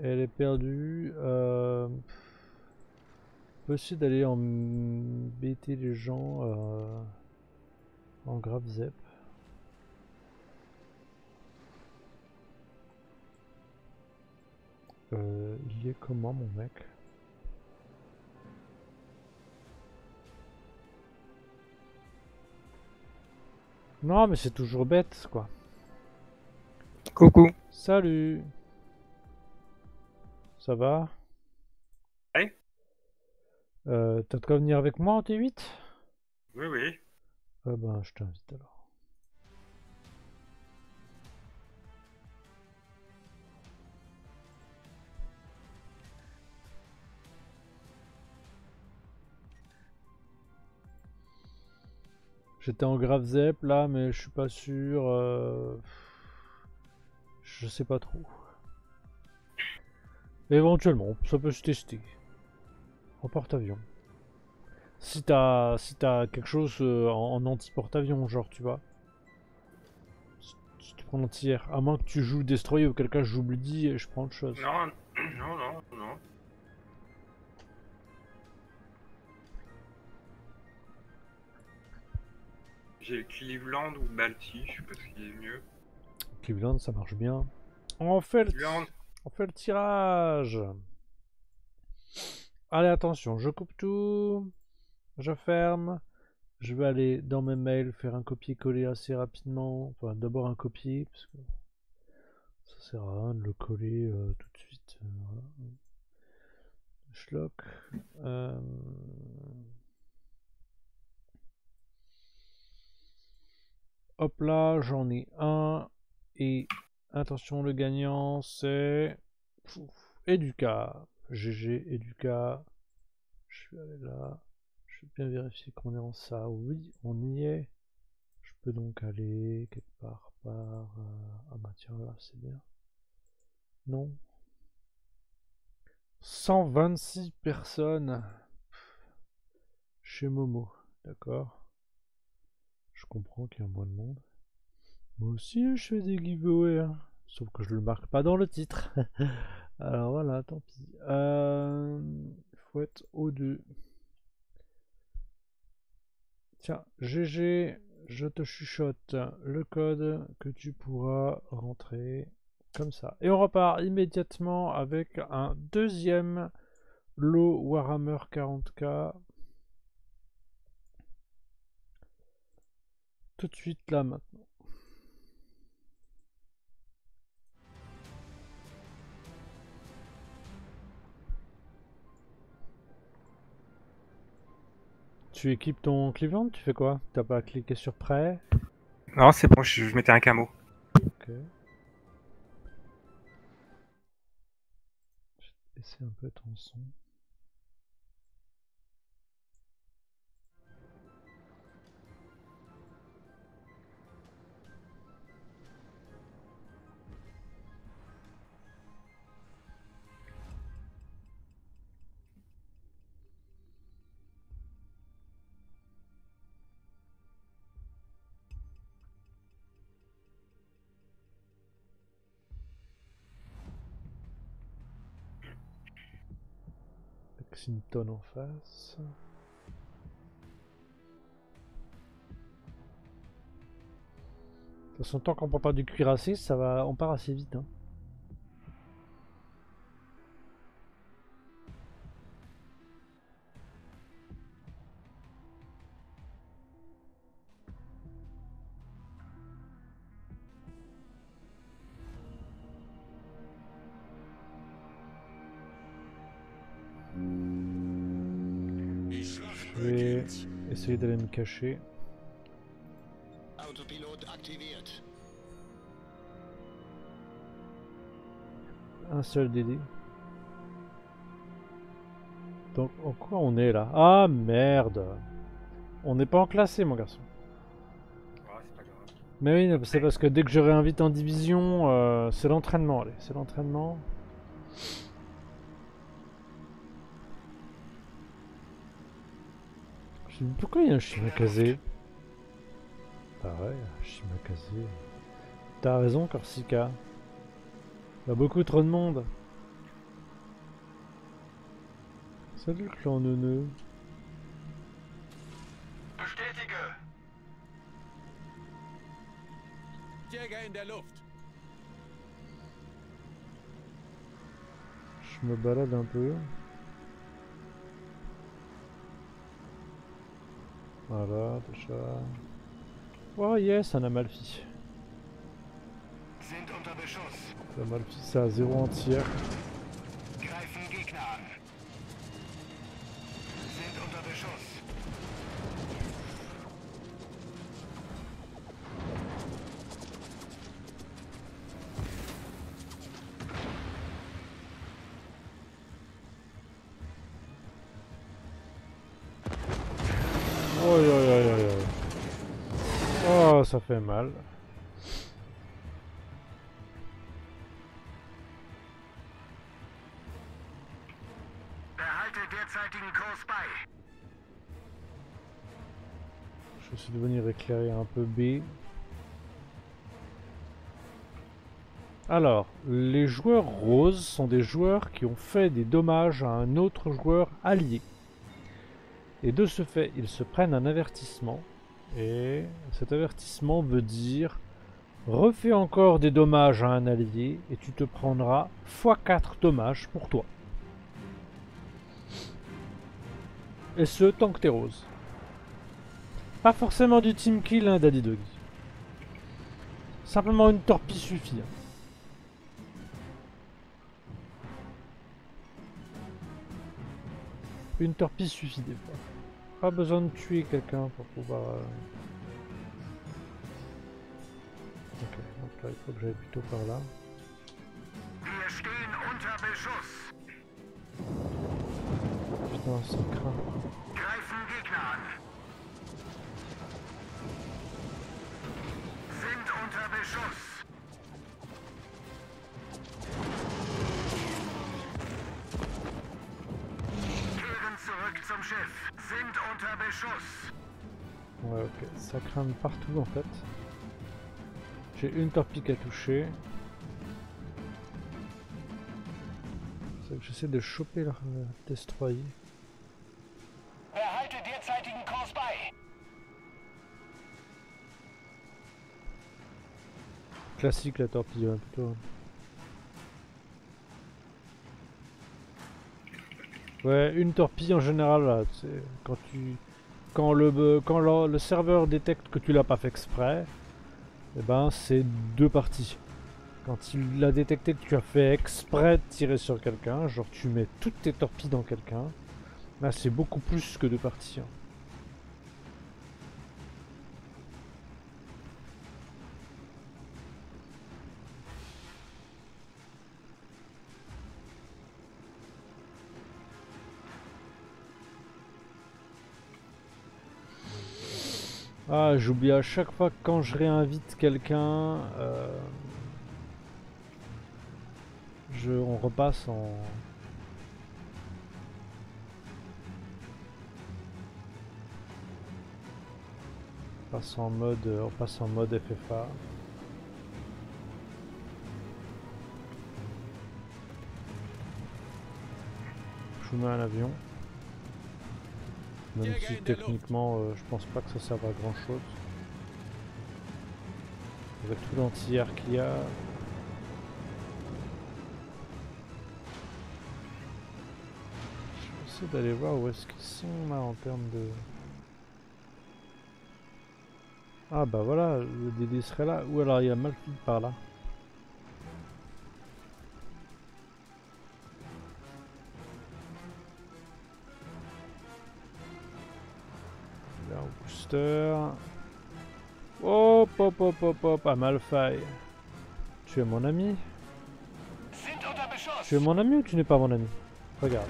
Elle est perdue. Euh... Essayer d'aller embêter les gens euh, en grave zep. Euh, il est comment mon mec? Non mais c'est toujours bête quoi. Coucou. Salut Ça va? Ouais. Euh, T'as de quoi venir avec moi en T8 Oui, oui. Ah ben je t'invite alors. J'étais en grave zep là mais je suis pas sûr. euh, Je sais pas trop. Éventuellement, ça peut se tester. En porte-avions. Si t'as si quelque chose euh, en, anti-porte-avions, genre, tu vois. Si, tu prends l'anti-air. À moins que tu joues Destroyer ou quelqu'un et je prends autre chose. Non, non, non, non. J'ai le Cleveland ou Balti, je sais pas ce qui est mieux. Cleveland, ça marche bien. On fait le, Cleveland, on fait le tirage. Allez, attention, je coupe tout. Je ferme. Je vais aller dans mes mails faire un copier-coller assez rapidement. Enfin, d'abord un copier, parce que ça sert à rien de le coller euh, tout de suite. voilà. Schlock. Euh, Hop là, j'en ai un. Et attention, le gagnant, c'est. Educa. GG, Educa. Je suis allé là. Je vais bien vérifier qu'on est en ça. Oui, on y est. Je peux donc aller quelque part par. euh, Ah bah tiens, là, c'est bien. Non. 126 personnes. Chez Momo. D'accord. Je comprends qu'il y a moins de monde. Moi aussi, je fais des giveaways. hein. Sauf que je le marque pas dans le titre. Alors voilà, tant pis. Euh, faut être O2. Tiens, GG, je te chuchote le code que tu pourras rentrer comme ça. Et on repart immédiatement avec un deuxième lot Warhammer 40k. Tout de suite là maintenant. tu équipes ton Cleveland Tu fais quoi? T'as pas cliqué sur prêt? Non, c'est bon, je, je mettais un camo. Ok. Je vais baisser un peu ton son. Lexington en face. De toute façon, tant qu'on prend pas du cuirassé, ça va, on part assez vite. Hein. Me cacher. Autopilot aktiviert. Un seul DD. Donc, en quoi on est là? Ah merde On n'est pas en classé, mon garçon. C'est pas grave. Mais oui, c'est parce que dès que je réinvite en division, euh, c'est l'entraînement, allez, c'est l'entraînement. Je me dis, Pourquoi il y a un Shimakaze? Pareil, un Shimakaze. T'as raison, Corsica. Il y a beaucoup trop de monde. Salut, clan neuneu. Bestätige. Jäger in der Luft. Je me balade un peu. Voilà, déjà. Oh yes, un Amalfi. L'Amalfi, c'est à zéro entière. Fait mal. Je vais essayer de venir éclairer un peu B. Alors, les joueurs roses sont des joueurs qui ont fait des dommages à un autre joueur allié. Et de ce fait, ils se prennent un avertissement. Et cet avertissement veut dire refais encore des dommages à un allié et tu te prendras x4 dommages pour toi. Et ce, tant que t'es rose. Pas forcément du team kill, hein, Daddy Doggy. Simplement une torpille suffit. hein. Une torpille suffit des fois. Pas besoin de tuer quelqu'un pour pouvoir... euh, Ok, donc là il faut que j'aille plutôt par là. Putain, ça craint. Greifen Gegner an. Sind unter Beschuss. Ok, ça craint partout en fait. J'ai une torpille à toucher. J'essaie de choper leur destroyer. Classique la torpille, ouais, plutôt. Ouais, une torpille en général, là, tu sais, quand tu... Quand le, quand le, serveur détecte que tu l'as pas fait exprès, eh ben c'est deux parties. Quand il a détecté que tu as fait exprès de tirer sur quelqu'un, genre tu mets toutes tes torpilles dans quelqu'un, là c'est beaucoup plus que deux parties. hein. Ah, j'oublie à chaque fois que quand je réinvite quelqu'un, euh, je, on repasse en. Passe en mode, on en mode FFA. Je vous mets un avion. Même si techniquement, euh, je pense pas que ça serve à grand chose. Avec tout l'anti-air qu'il y a. Je vais essayer d'aller voir où est-ce qu'ils sont là en termes de. Ah bah voilà, le DD serait là. Ou alors il y a Malfid par là. Booster. Hop hop hop hop hop. Tu es mon ami? Tu es mon ami ou tu n'es pas mon ami? Regarde.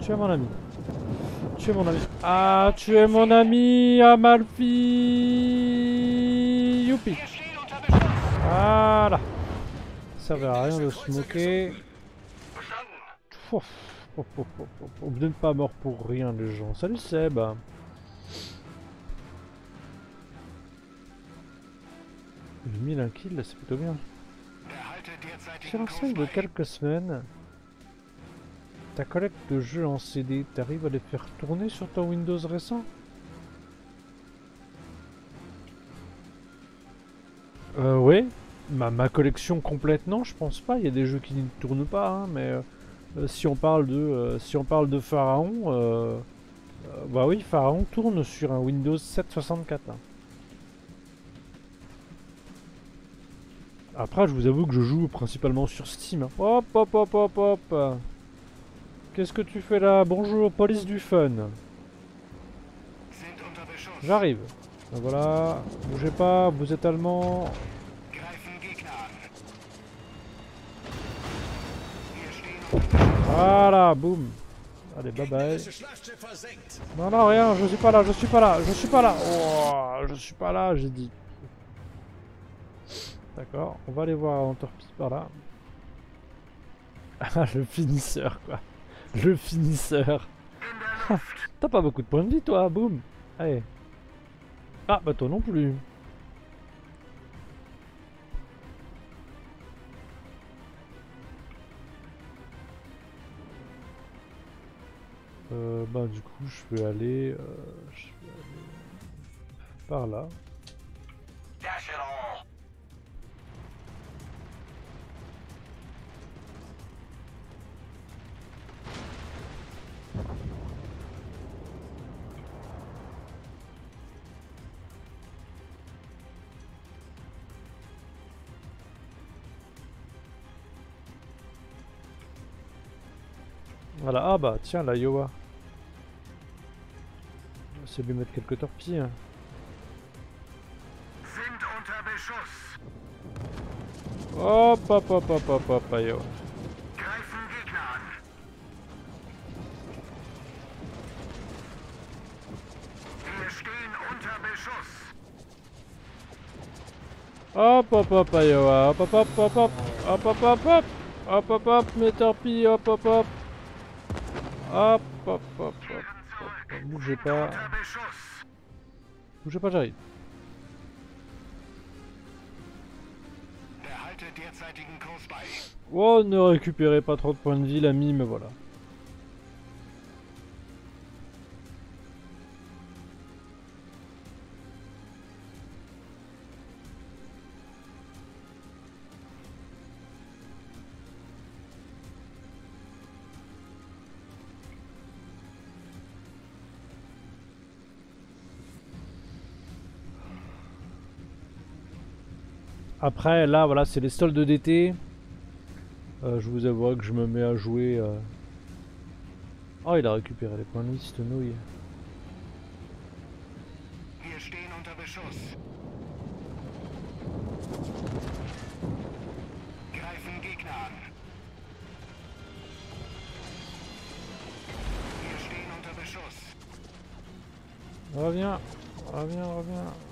Tu es mon ami. Tu es mon ami. Ah, tu es mon ami, Amalfi. Youpi. Voilà. Ça servait à rien de se moquer. Ouf, ouf. Vous n'êtes pas mort pour rien, les gens. Salut Seb. J'ai mis un kill, c'est plutôt bien. Kurs seuil de quelques semaines, ta collecte de jeux en CD, t'arrives à les faire tourner sur ton Windows récent? Euh, ouais. Ma, ma collection complète, non, je pense pas. Il y a des jeux qui ne tournent pas, hein, mais euh, euh, si on parle de, euh, si on parle de Pharaon, euh, bah oui, Pharaon tourne sur un Windows 764. hein. Après, je vous avoue que je joue principalement sur Steam. hein. Hop, hop, hop, hop, hop. Qu'est-ce que tu fais là? Bonjour, police du fun. J'arrive. Ben Voilà, bougez pas, vous êtes allemand. Voilà, boum. Allez, bye bye. Non, non, rien, je suis pas là, je suis pas là, je suis pas là. Oh, je suis pas là, j'ai dit. D'accord, on va aller voir en par là. Ah, le finisseur, quoi. Le finisseur. T'as pas beaucoup de points de vie, toi, boum. Allez. Ah, bah toi non plus. Euh, bah du coup je vais aller, euh, je vais aller par là. Voilà, ah bah tiens la Iowa. C'est lui mettre quelques torpilles. hein. Sind unter Beschuss. Hop hop hop hop hop hop Beschuss. Hop hop hop Iowa. Hop hop hop hop hop. Hop hop hop hop. Hop hop hop mes torpilles. Hop hop hop. Hop hop hop hop. Hop. zurück. Bougez pas. Bougez pas j'arrive. Oh ne récupérez pas trop de points de vie l'ami mais voilà. Après, là, voilà, c'est les soldes d'été. Euh, je vous avouerai que je me mets à jouer. euh. Oh, il a récupéré les points de vie, cette nouille. Reviens. Reviens, reviens.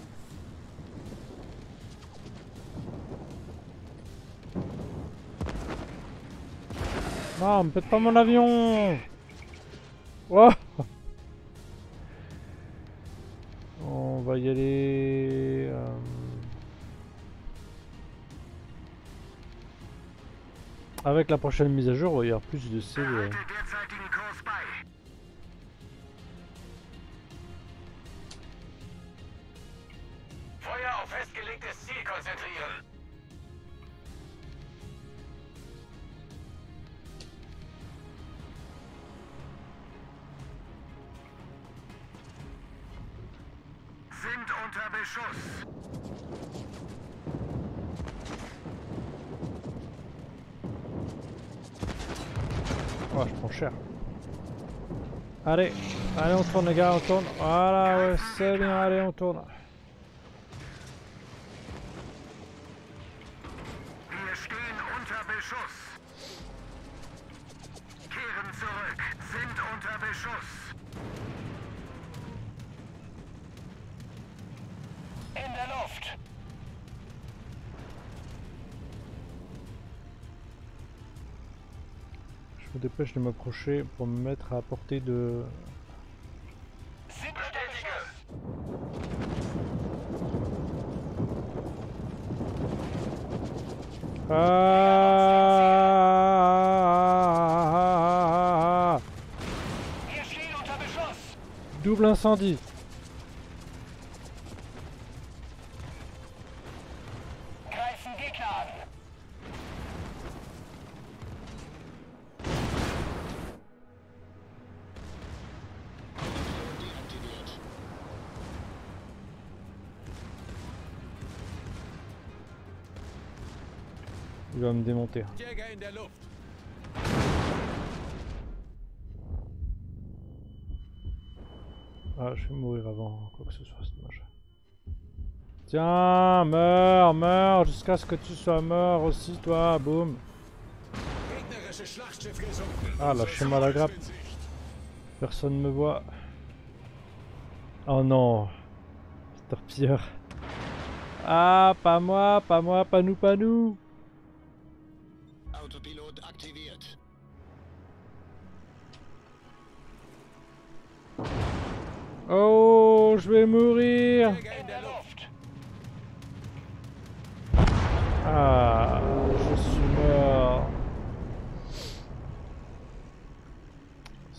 Non, me pète pas mon avion Oh On va y aller... euh, Avec la prochaine mise à jour, il y avoir plus de CV. Tourne les gars, on tourne. Voilà, ouais, c'est bien, allez, on tourne. Je me dépêche de m'approcher pour me mettre à portée de... incendie. Il va me démonter. Ah, je vais mourir avant quoi que ce soit, c'est dommage. Tiens, meurs, meurs, jusqu'à ce que tu sois mort aussi, toi, boum. Ah, lâchez-moi la grappe. Personne me voit. Oh non. C'est pire. Ah, pas moi, pas moi, pas nous, pas nous.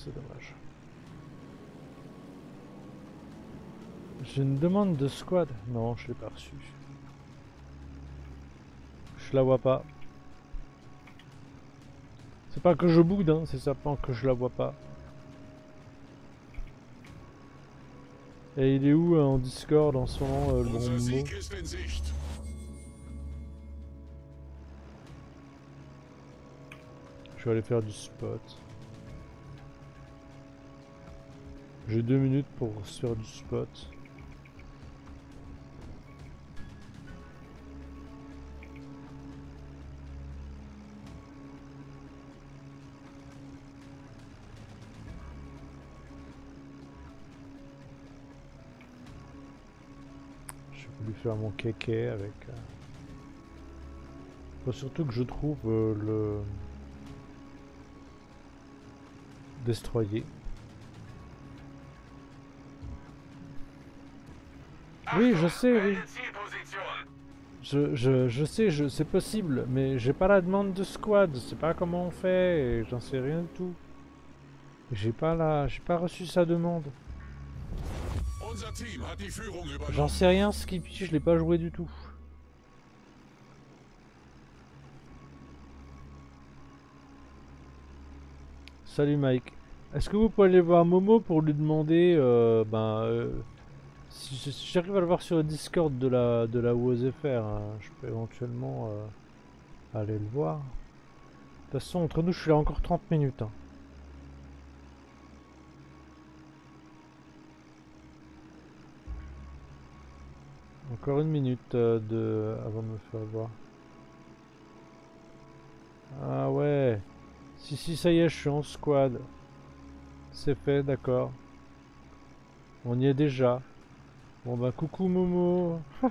C'est dommage. J'ai une demande de squad. Non, je l'ai pas reçue. Je la vois pas. C'est pas que je boude, hein, c'est simplement que je la vois pas. Et il est où euh, en Discord en ce moment euh, le bon mot. Je vais aller faire du spot. J'ai deux minutes pour se du spot. J'ai voulu faire mon kéké avec... euh, Faut surtout que je trouve euh, le... Destroyer. Oui, je sais, oui. Je, je, je sais, je, c'est possible, mais j'ai pas la demande de squad, je sais pas comment on fait, j'en sais rien du tout. J'ai pas la, j'ai pas reçu sa demande. J'en sais rien, Skippy, je l'ai pas joué du tout. Salut Mike. Est-ce que vous pouvez aller voir Momo pour lui demander, euh, ben, euh, si, j'arrive à le voir sur le Discord de la de la hein, je peux éventuellement euh, aller le voir. De toute façon, entre nous, je suis là encore 30 minutes. hein. Encore une minute euh, de avant de me faire voir. Ah ouais. Si si ça y est, je suis en squad. C'est fait, d'accord. On y est déjà. Bon bah coucou Momo.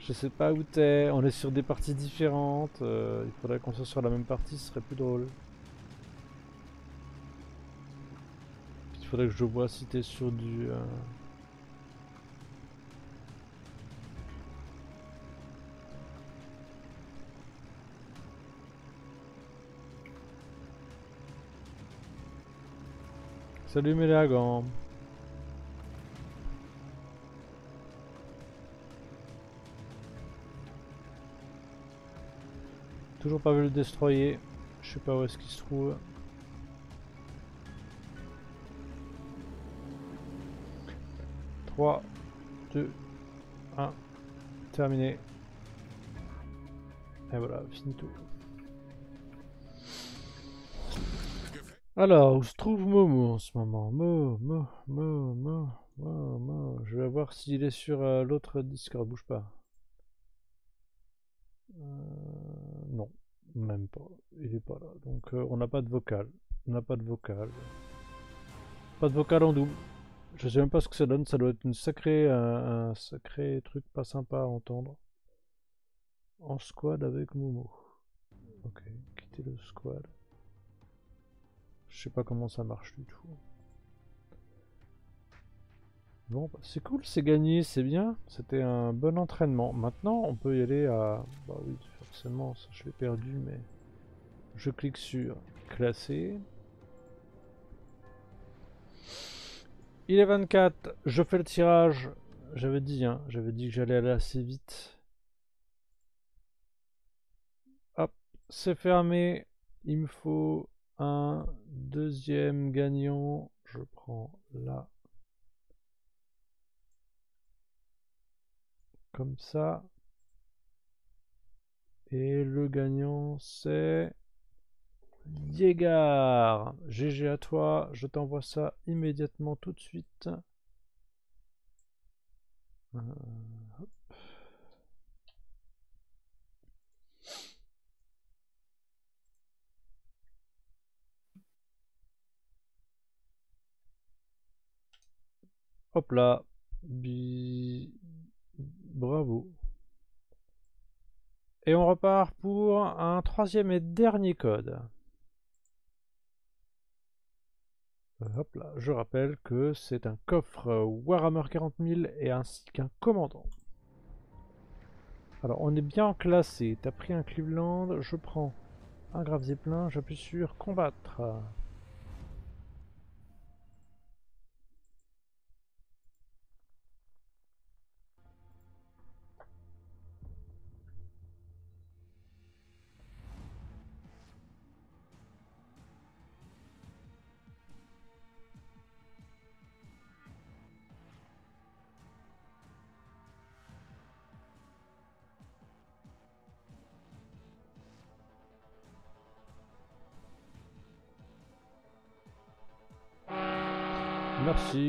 Je sais pas où t'es. On est sur des parties différentes. euh, il faudrait qu'on soit sur la même partie, ce serait plus drôle. Il faudrait que je vois si t'es sur du... euh, Salut Mélagan. Toujours pas vu le destroyer. Je sais pas où est-ce qu'il se trouve. Trois, deux, un, terminé. Et voilà, finito. Alors, où se trouve Momo en ce moment? Mo, Mo, Mo, Mo, Mo, Mo. Je vais voir s'il est sur euh, l'autre Discord, bouge pas. Euh, même pas. Il est pas là. Donc euh, on n'a pas de vocal. On n'a pas de vocal. Pas de vocal en double. Je sais même pas ce que ça donne. Ça doit être une sacrée, un, un sacré truc pas sympa à entendre. En squad avec Momo. Ok, quitter le squad. Je sais pas comment ça marche du tout. Bon, bah, c'est cool, c'est gagné, c'est bien. C'était un bon entraînement. Maintenant, on peut y aller à... Bah oui, forcément, ça je l'ai perdu, mais... Je clique sur classer. Il est 24, je fais le tirage. J'avais dit, hein, j'avais dit que j'allais aller assez vite. Hop, c'est fermé. Il me faut un deuxième gagnant. Je prends là. Comme ça. Et le gagnant c'est Diégard. GG à toi, je t'envoie ça immédiatement tout de suite. Euh, hop. Là. Bravo. Et on repart pour un troisième et dernier code. Hop là, je rappelle que c'est un coffre Warhammer 40 000 et ainsi qu'un commandant. Alors on est bien classé. T'as pris un Cleveland, je prends un gravier plein, j'appuie sur combattre.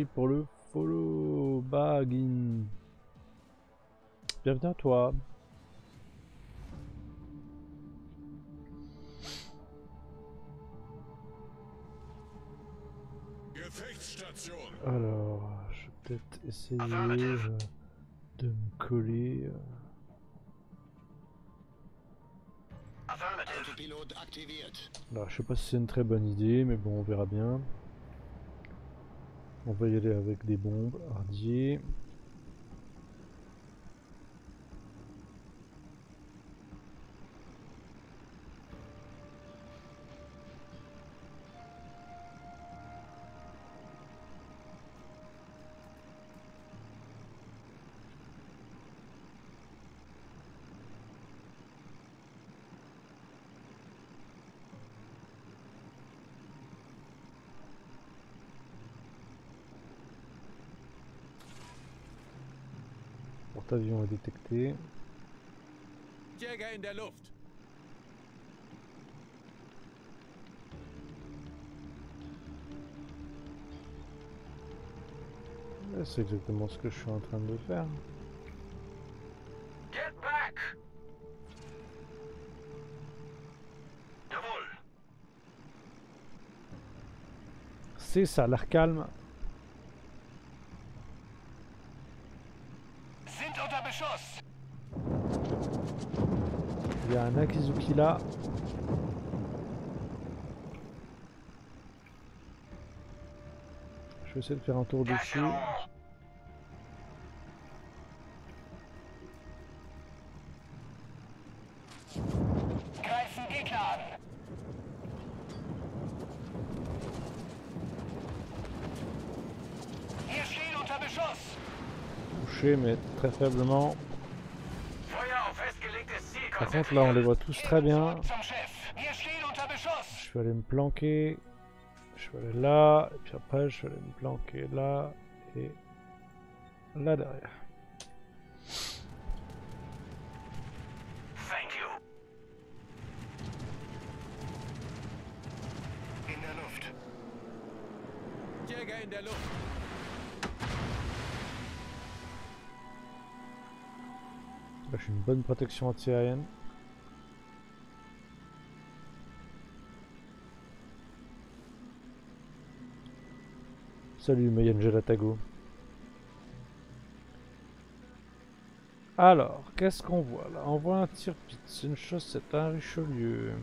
Pour le follow, Bagin. Bienvenue à toi. Alors, je vais peut-être essayer euh, de me coller. euh. Alors, je sais pas si c'est une très bonne idée, mais bon, on verra bien. On va y aller avec des bombes, hardier. Porte-avions est détecté. Jäger in der Luft. C'est exactement ce que je suis en train de faire. Get back! C'est ça, l'air calme. sind unter Beschuss. Il y a un Akizuki là. Je vais essayer de faire un tour dessus. Touché mais très faiblement. Par contre là on les voit tous très bien. Je vais aller me planquer. Je vais aller là. Et puis après je vais aller me planquer là. Et là derrière. Bonne protection anti-aérienne. Salut Mayan Gelatago. Alors, qu'est-ce qu'on voit là? On voit un tir-pit, c'est une c'est un Richelieu.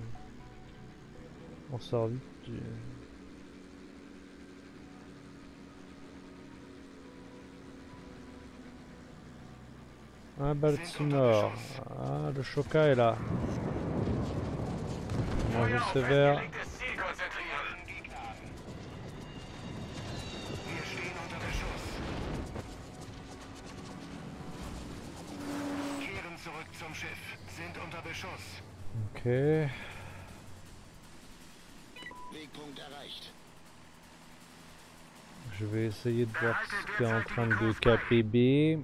On sort vite du... Un Baltimore. Ah, le Choca est là. Manger sévère. Festgelegtes Ziel konzentrieren. Wir stehen unter Beschuss. Kehren zurück zum Schiff. Sind unter Beschuss. Ok. Wegpunkt erreicht. Je vais essayer de voir ce qui est en train de KPB.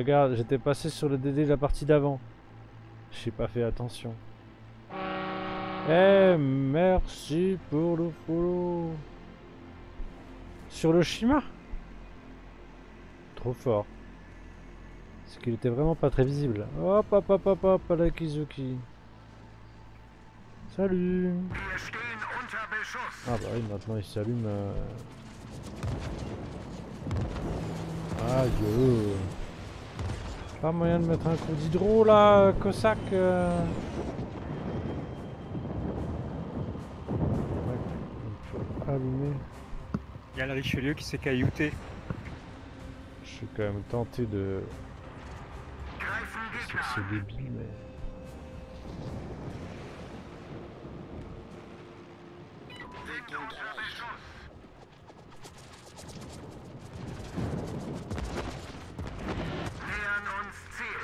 Regarde, j'étais passé sur le DD de la partie d'avant. J'ai pas fait attention. Eh, merci pour le follow. Sur le Shima? Trop fort. C'est qu'il était vraiment pas très visible. Hop hop hop hop hop, à la Kizuki. Salut. Ah bah oui, maintenant il s'allume. Euh... Aïe euh. Pas moyen de mettre un coup d'hydro là, Cossack euh. Ouais, allumer. Il y a le Richelieu qui s'est caillouté. Je suis quand même tenté de... C'est débile mais...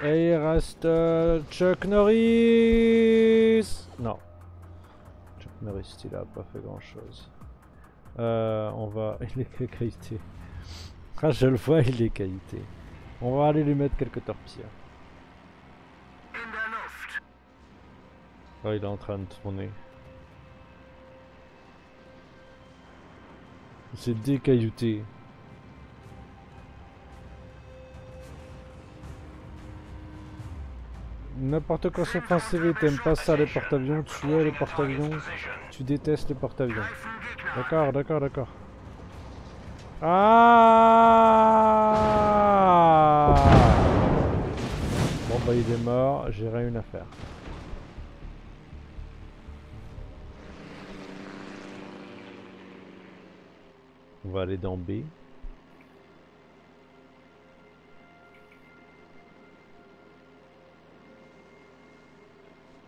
Et il reste euh, Chuck Norris Non. Chuck Norris, il a pas fait grand chose. Euh, on va... Il est qualité. Ah, je le vois, il est qualité. On va aller lui mettre quelques torpilles. Oh, il est en train de tourner. Il s'est décaillouté. N'importe quoi sur France TV, t'aimes pas ça les porte-avions, tu es les porte-avions, tu détestes les porte-avions. D'accord, d'accord, d'accord. Ah Bon bah il est mort, j'ai rien à faire. On va aller dans B.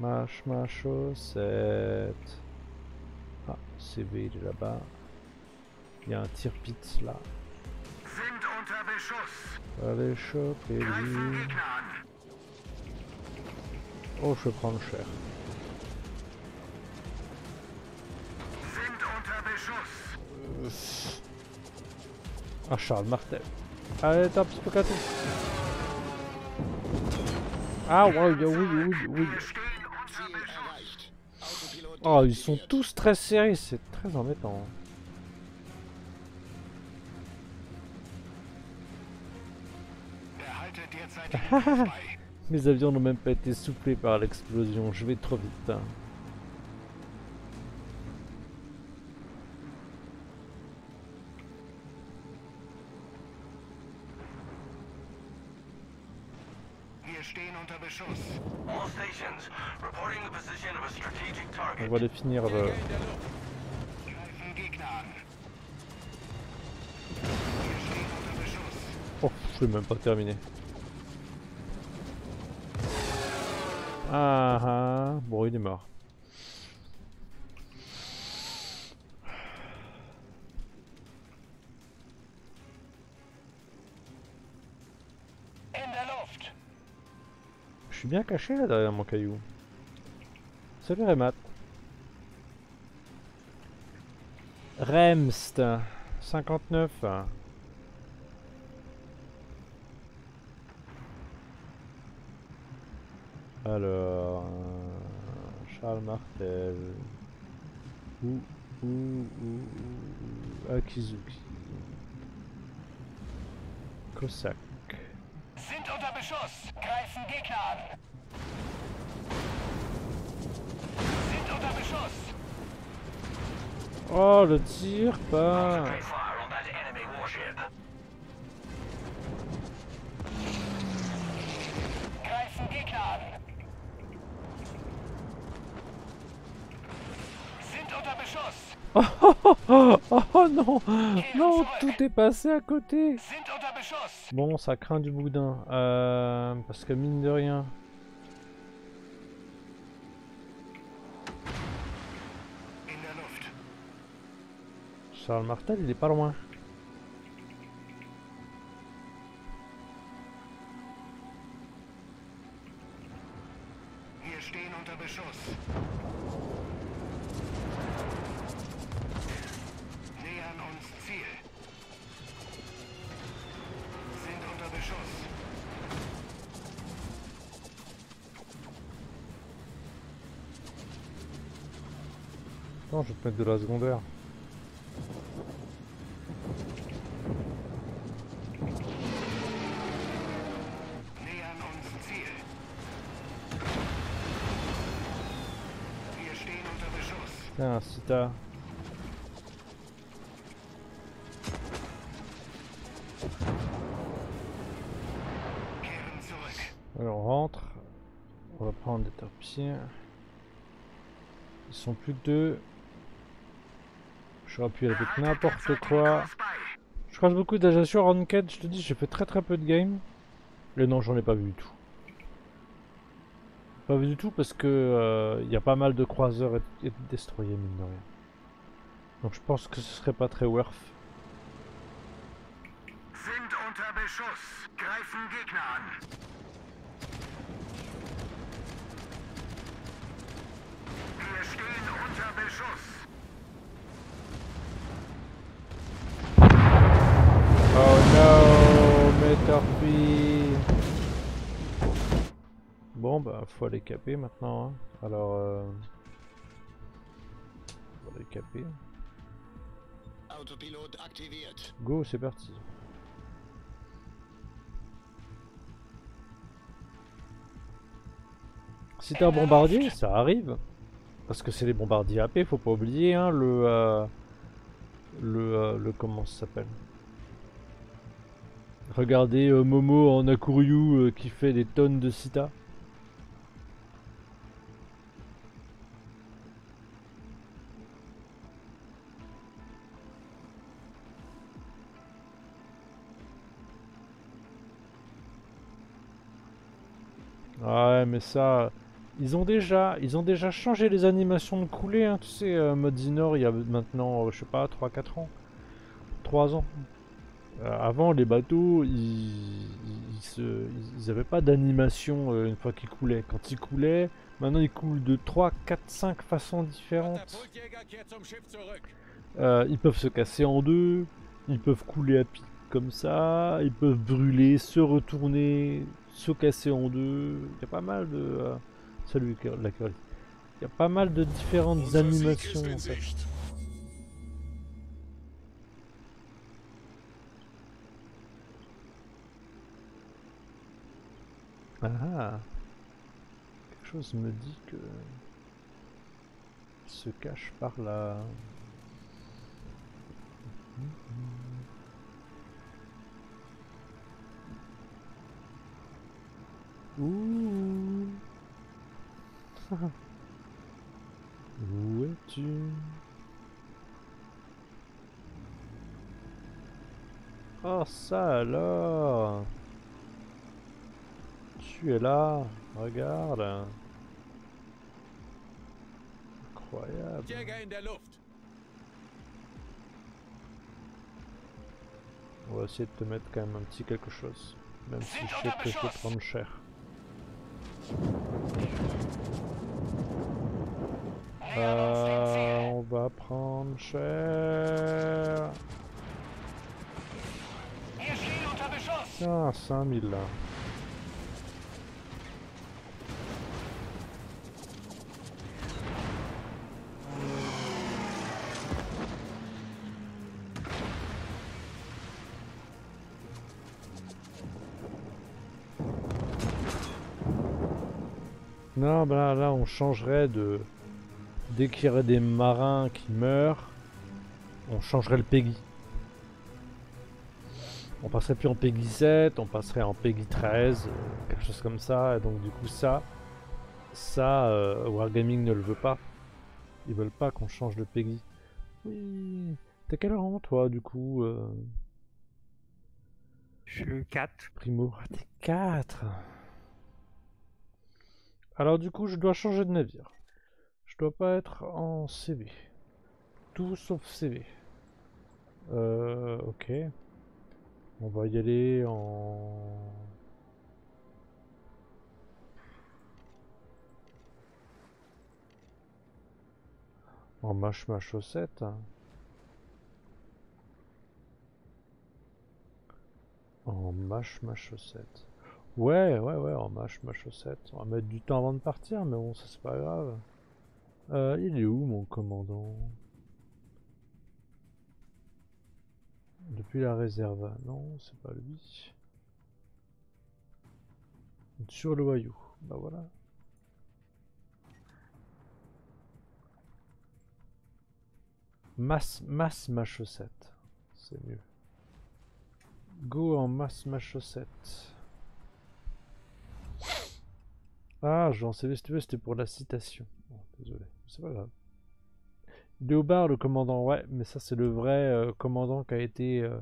Marche ma chaussette. Ah, CV il est là-bas. Il y a un tir pit là. Allez choper lui. Oh je vais prendre cher. Ah Charles Martel. Allez top caté. Ah ouais, oui, oui, oui, Oh, ils sont tous très serrés, c'est très embêtant. Mes avions n'ont même pas été soufflés par l'explosion, je vais trop vite. Stehen unter Beschuss. All stations reporting the position on va définir le... Oh, je l'ai même pas terminé. Ah ah, bon il est mort. Je suis bien caché là derrière mon caillou. Salut Remat. Remst 59. Alors, Charles Martel. Ou, ou, ou, Akizuki. Cossack. Sind unter Beschuss. Greifen Gegner an. Sind unter Beschuss. Oh, le tir pas. Beschuss. Oh, oh non, non, tout est passé à côté. Bon, ça craint du boudin. Euh, parce que mine de rien. Charles Martel, il est pas loin. Non, je vais te mettre de la secondaire. Alors, on rentre. On va prendre des torpilles. Ils sont plus que deux. J'aurais pu avec n'importe quoi. Je crache beaucoup d'ajaccio ranked, je te dis, j'ai fait très très peu de game. Et non, j'en ai pas vu du tout. Pas vu du tout parce que euh, il y a pas mal de croiseurs et, et de destroyers, mine de rien. Donc je pense que ce serait pas très worth. Sind unter Beschuss. Greifen Gegner an. Wir stehen unter Beschuss. Oh no, mes torpilles Bon bah faut aller caper maintenant. hein. Alors euh... Autopilot. Go, c'est parti. Si t'es un bombardier, ça arrive. Parce que c'est les bombardiers AP, faut pas oublier hein, le, euh, le, euh, le comment ça s'appelle? Regardez euh, Momo en Akuryu euh, qui fait des tonnes de Sita. Ouais, mais ça, ils ont déjà, ils ont déjà changé les animations de coulée, hein, tu sais, euh, mode il y a maintenant, euh, je sais pas, 3-4 ans, 3 ans. Euh, avant, les bateaux, ils, ils, ils avaient pas d'animation euh, une fois qu'ils coulaient. Quand ils coulaient, maintenant ils coulent de 3, 4, 5 façons différentes. Ils peuvent se casser en deux, ils peuvent couler à pic comme ça, ils peuvent brûler, se retourner, se casser en deux. Il y a pas mal de. euh, Salut Cur- la curly. Il y a pas mal de différentes animations en fait. Ah ah. Quelque chose me dit que. il se cache par là. Où es-tu? Oh ça alors Tu es là, regarde. Incroyable. On va essayer de te mettre quand même un petit quelque chose. Même si je sais que je peux prendre cher. Euh, on va prendre cher. Tiens, 5000 là. Non, là, là, on changerait de... Dès qu'il y aurait des marins qui meurent, on changerait le Peggy. On passerait plus en Peggy 7, on passerait en Peggy 13, euh, quelque chose comme ça. Et donc du coup ça, ça, euh, Wargaming ne le veut pas. Ils veulent pas qu'on change de Peggy. Oui. T'as quel rang toi du coup euh, Je suis 4. Primo Ah, T'es 4 Alors du coup je dois changer de navire. Dois pas être en CV. Tout sauf CV. Euh, ok. On va y aller en... En mâche ma chaussette. En mâche ma chaussette. Ouais, ouais, ouais, en mâche ma chaussette. On va mettre du temps avant de partir, mais bon, ça c'est pas grave. Euh, il est où mon commandant? Depuis la réserve. Non, c'est pas lui. Sur le Wayou. Bah voilà. Masse, masse ma chaussette. C'est mieux. Go en masse ma chaussette. Ah, tu veux, c'était pour la citation. Bon, désolé, c'est pas grave. Le commandant, ouais, mais ça c'est le vrai euh, commandant qui a été euh,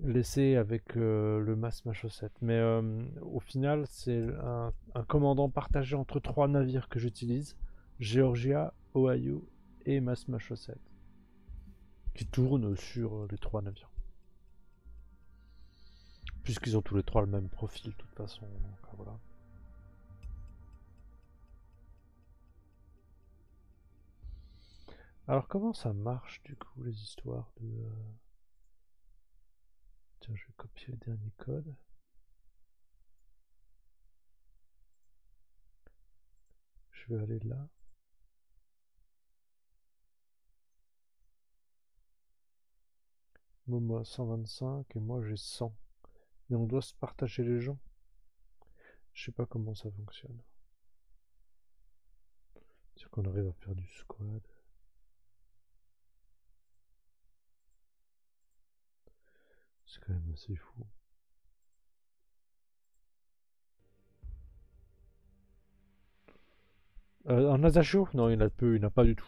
laissé avec euh, le masse ma. Mais au final, c'est un, commandant partagé entre trois navires que j'utilise Georgia, Ohio et masse ma chaussette. Qui tournent sur les trois navires. Puisqu'ils ont tous les trois le même profil, de toute façon. Donc, voilà. Alors comment ça marche du coup les histoires de... euh, Tiens, je vais copier le dernier code. Je vais aller là. Momo a 125 et moi j'ai 100. Et on doit se partager les gens. Je sais pas comment ça fonctionne. C'est qu'on arrive à faire du squad. C'est quand même assez fou. Euh, un Azacho Non, il y pas du tout.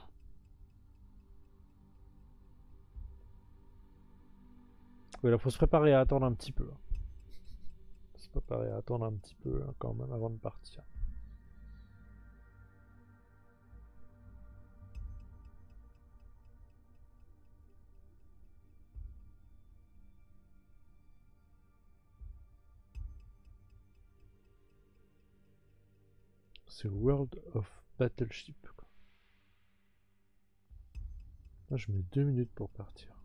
Oui, là, faut se préparer à attendre un petit peu. hein. Se préparer à attendre un petit peu hein, quand même avant de partir. C'est World of Battleship. Là, je mets deux minutes pour partir.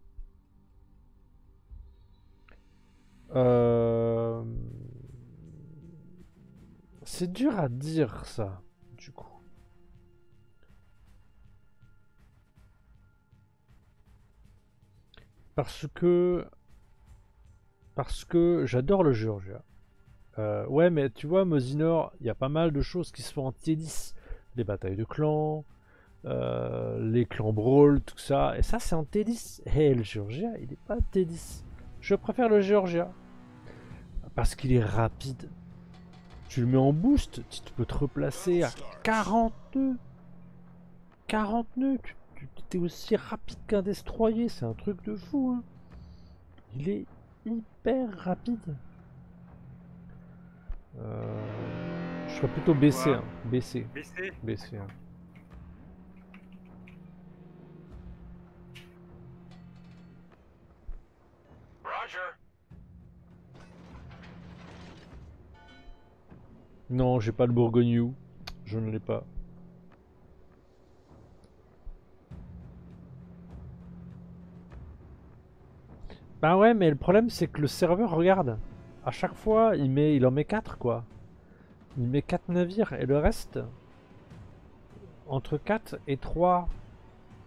Euh, C'est dur à dire ça, du coup. Parce que... Parce que j'adore le Georgia. Euh, ouais, mais tu vois, Mosinor, il y a pas mal de choses qui se font en T10. Les batailles de clans, euh, les clans brawl, tout ça. Et ça, c'est en T10. Et le Georgia, il n'est pas T10. Je préfère le Georgia. Parce qu'il est rapide. tu le mets en boost, tu peux te replacer à 40 nœuds. 40 nœuds, tu, t'es aussi rapide qu'un destroyer, c'est un truc de fou. hein. Il est hyper rapide. Euh, je serais plutôt baissé, hein, baissé, Baissé baissé. hein. Non, j'ai pas le Bourgogne. Je ne l'ai pas. Bah ouais, mais le problème c'est que le serveur, regarde, à chaque fois il met, il en met 4 quoi. Il met 4 navires et le reste, entre 4 et 3.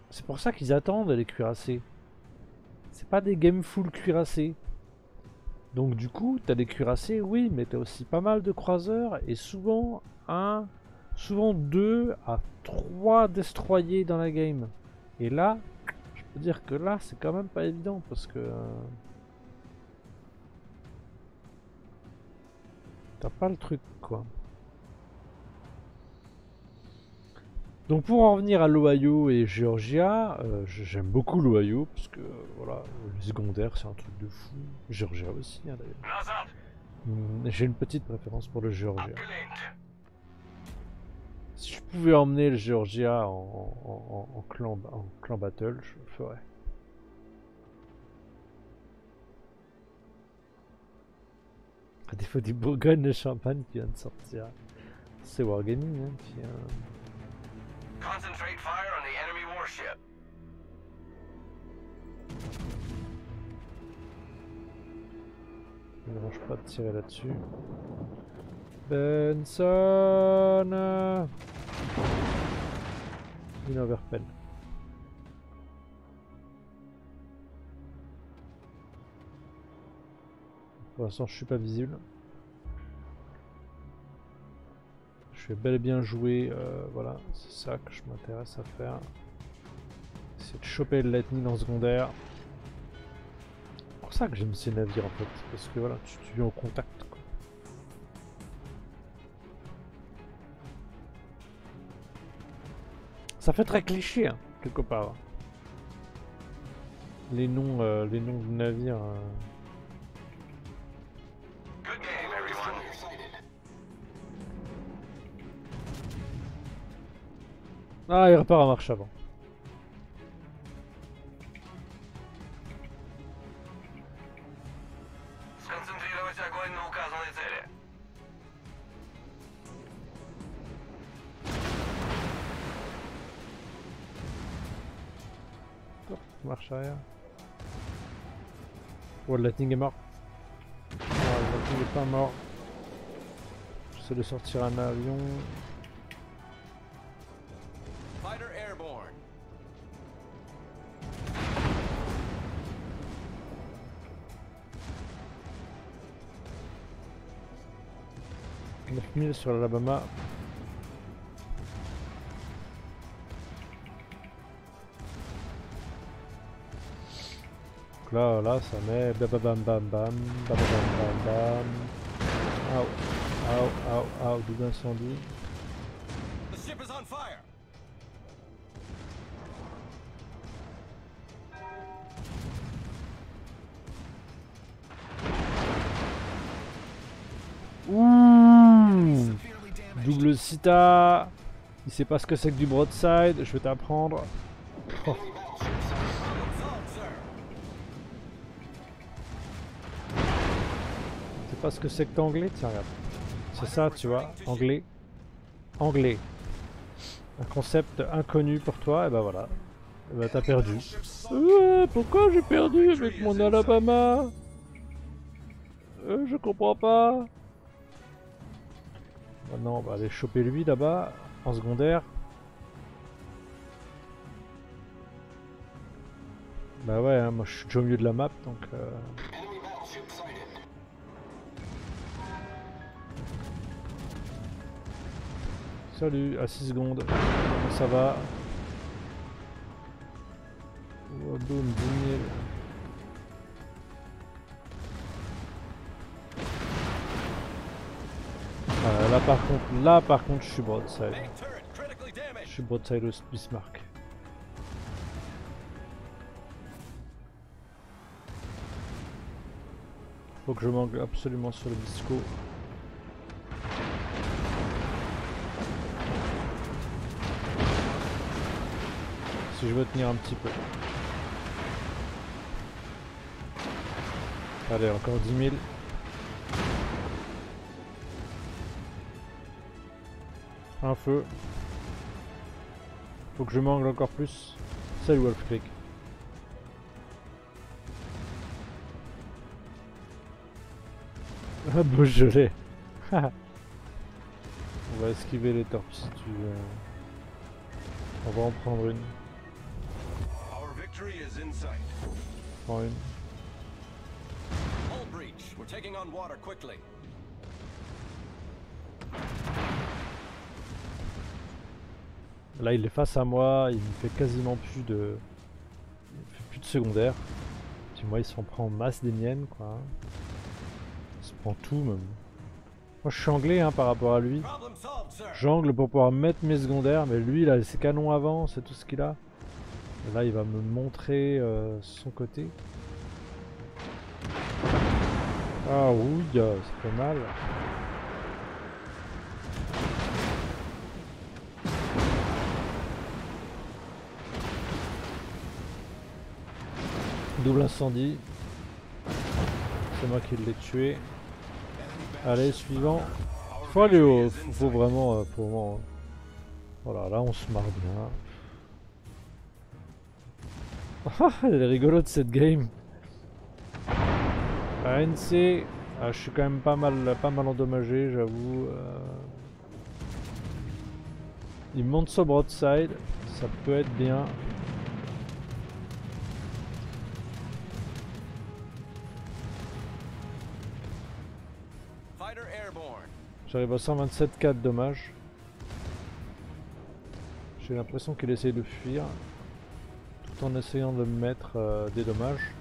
C'est pour ça qu'ils attendent les cuirassés. C'est pas des games full cuirassés. Donc du coup, t'as des cuirassés, oui, mais t'as aussi pas mal de croiseurs et souvent un, souvent deux à trois destroyers dans la game. Et là, je peux dire que là, c'est quand même pas évident parce que T'as pas le truc, quoi. Donc pour en revenir à l'Ohio et Georgia, euh, j'aime beaucoup l'Ohio parce que euh, voilà, le secondaire c'est un truc de fou. Georgia aussi hein, d'ailleurs. Hum, j'ai une petite préférence pour le Georgia. Si je pouvais emmener le Georgia en, en, clan battle, je le ferais. À défaut du Bourgogne, le champagne qui vient de sortir. C'est Wargaming hein, qui a... Concentrate fire on the enemy warship. Ça ne dérange pas de tirer là-dessus. Benson Une overpen. Pour l'instant, je suis pas visible. Je vais bel et bien jouer. euh, voilà, c'est ça que je m'intéresse à faire. C'est de choper le lightning en secondaire. C'est pour ça que j'aime ces navires en fait. Parce que voilà, tu, tu viens au contact. Ça fait très cliché, hein, quelque part. Les noms, euh, les noms de navires. euh, Ah, il repart en marche avant. marche arrière. Oh, le lightning est mort. Oh, le lightning est pas mort. J'essaie de sortir un avion. 000 sur l'Alabama. Donc là, là, ça met bababam bam bam, bababam bam bam. Ow, ow, ow, ow, double incendie. Cita Il sait pas ce que c'est que du broadside, je vais t'apprendre. Oh. Sais pas ce que c'est que t'anglais Tiens, regarde. C'est ça, tu vois, anglais. Anglais. Un concept inconnu pour toi, et ben voilà. Et ben t'as perdu. Pourquoi j'ai perdu avec mon Alabama? Euh, Je comprends pas. Maintenant, on va aller choper lui là-bas, en secondaire. Bah ouais, hein, moi je suis déjà au milieu de la map, donc... euh, Salut, à 6 secondes. Comment ça va? Oh, boum, 10 par contre, là par contre, je suis broadside. Je suis broadside au Bismarck. Faut que je manque absolument sur le disco. Si je veux tenir un petit peu. Allez, encore 10 000. Un feu. Faut que je mangle encore plus. Salut Wolf Creek. Ah Beaujolais. On va esquiver les torpes si tu veux. On va en prendre une. Our victory is in sight. Prends une. Là il est face à moi, il me fait quasiment plus de. Fait plus de secondaire. Puis moi il s'en prend en masse des miennes quoi. Il se prend tout même. Moi je suis anglais hein, par rapport à lui. J'angle pour pouvoir mettre mes secondaires, mais lui il a ses canons avant, c'est tout ce qu'il a. Et là il va me montrer euh, son côté. Ah oui, ça fait mal. Double incendie. C'est moi qui l'ai tué. Allez, suivant. Faut aller au. Faut, vraiment. euh, faut vraiment. Voilà, là on se marre bien. Ah, elle est rigolote cette game. ANC. Ah, je suis quand même pas mal, pas mal endommagé, j'avoue. euh. Il monte sur broadside. Ça peut être bien. J'arrive à 127k de dommages. J'ai l'impression qu'il essaye de fuir tout en essayant de me mettre euh, des dommages.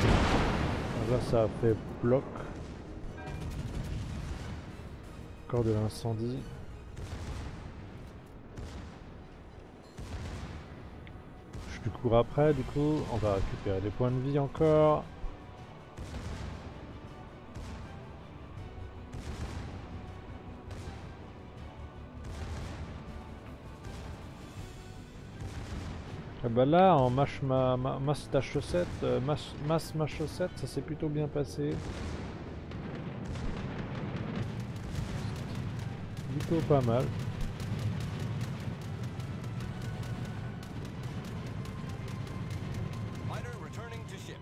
Là ça a fait bloc. Encore de l'incendie. Je lui cours après du coup. On va récupérer des points de vie encore. Ah bah là, en mash ma, ma, masse ta chaussette, euh, masse, masse ma chaussette, ça s'est plutôt bien passé. Plutôt pas mal. Fighter returning to ship.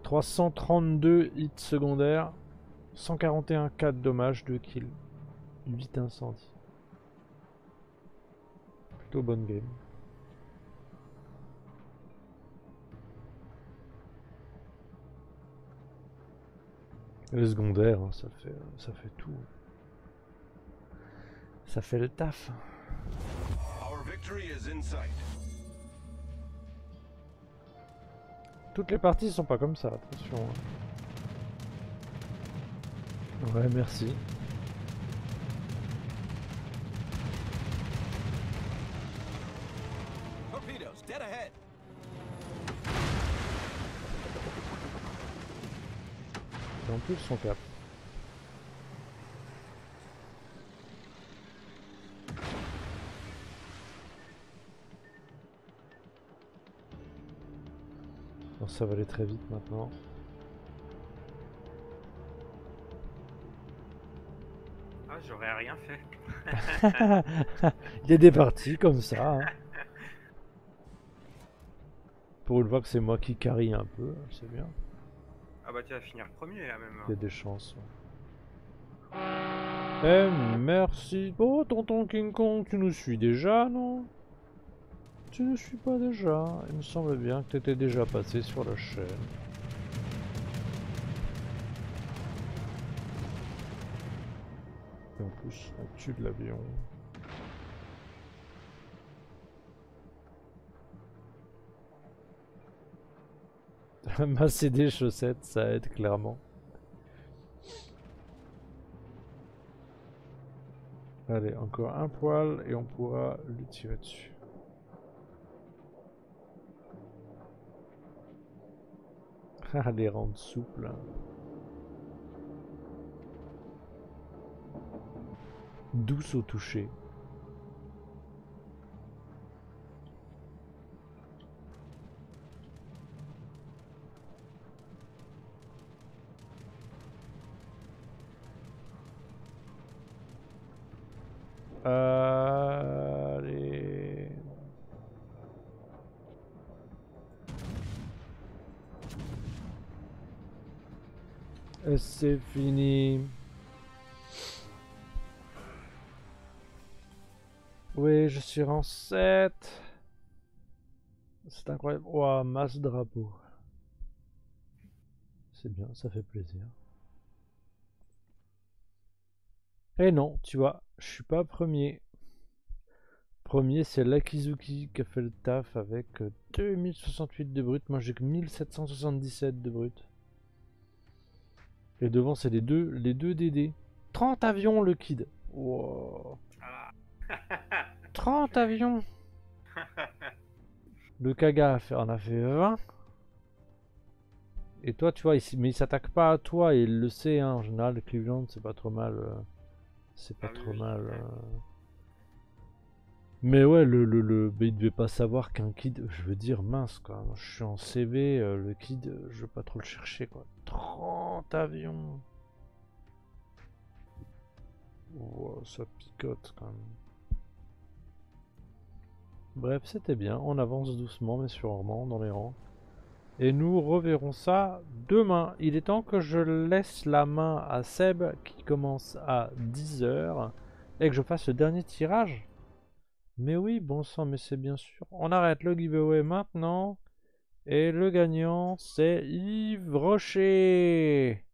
« 332 hits secondaires, 141 k de dommages, 2 kills, 8 incendies. Plutôt bonne game. Les secondaires, hein, ça fait, ça fait tout. Ça fait le taf. Our victory is in sight. Toutes les parties sont pas comme ça, attention. hein. Ouais, merci. Torpedoes dead ahead. Et en plus son cap. Bon, ça va aller très vite maintenant. Rien fait. Il y a des parties comme ça. hein. Pour une fois que c'est moi qui carry un peu, c'est bien. Ah bah tu vas finir premier là même. Il y a des chances. ouais. Eh, merci. Oh, tonton King Kong, tu nous suis déjà, non? Tu ne suis pas déjà. Il me semble bien que tu étais déjà passé sur la chaîne. au-dessus de l'avion. Masser des chaussettes, ça aide clairement. Allez, encore un poil et on pourra le tirer dessus. les rendre souples. Hein. Douce au toucher. Allez. C'est fini. Oui, je suis en 7. C'est incroyable. Ouah, masse drapeau. C'est bien, ça fait plaisir. Et non, tu vois, je suis pas premier. Premier, c'est Lakizuki qui a fait le taf avec euh, 2068 de brut. Moi, j'ai que 1777 de brut. Et devant, c'est les deux, les deux DD. 30 avions, le kid. Wow. 30 avions. Le Kaga en a fait 20. Et toi, tu vois, il, mais il s'attaque pas à toi et il le sait. hein. En général, Cleveland, c'est pas trop mal. euh, c'est pas Ah trop oui. mal. euh. Mais ouais, le, le, le, il devait pas savoir qu'un kid, je veux dire, mince quoi. Je suis en CV, euh, le kid, je veux pas trop le chercher quoi. 30 avions. Wow, ça picote quand même. Bref, c'était bien. On avance doucement mais sûrement dans les rangs. Et nous reverrons ça demain. Il est temps que je laisse la main à Seb qui commence à 10h et que je fasse le dernier tirage. Mais oui, bon sang, mais c'est bien sûr. On arrête le giveaway maintenant. Et le gagnant, c'est Yves Rocher.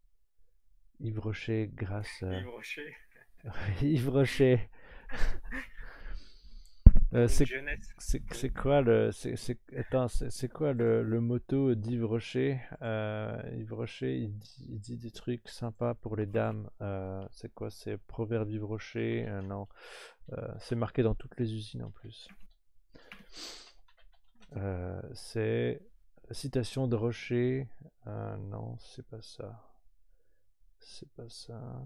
Yves Rocher, grâce. Yves Rocher, Yves Rocher. Euh, c'est quoi le c'est attends quoi le, le motto d'Yves Rocher? Euh, Yves Rocher il dit, il dit des trucs sympas pour les dames. Euh, c'est quoi? C'est proverbe Yves Rocher non. C'est marqué dans toutes les usines en plus. C'est citation de Rocher. Non c'est pas ça. C'est pas ça.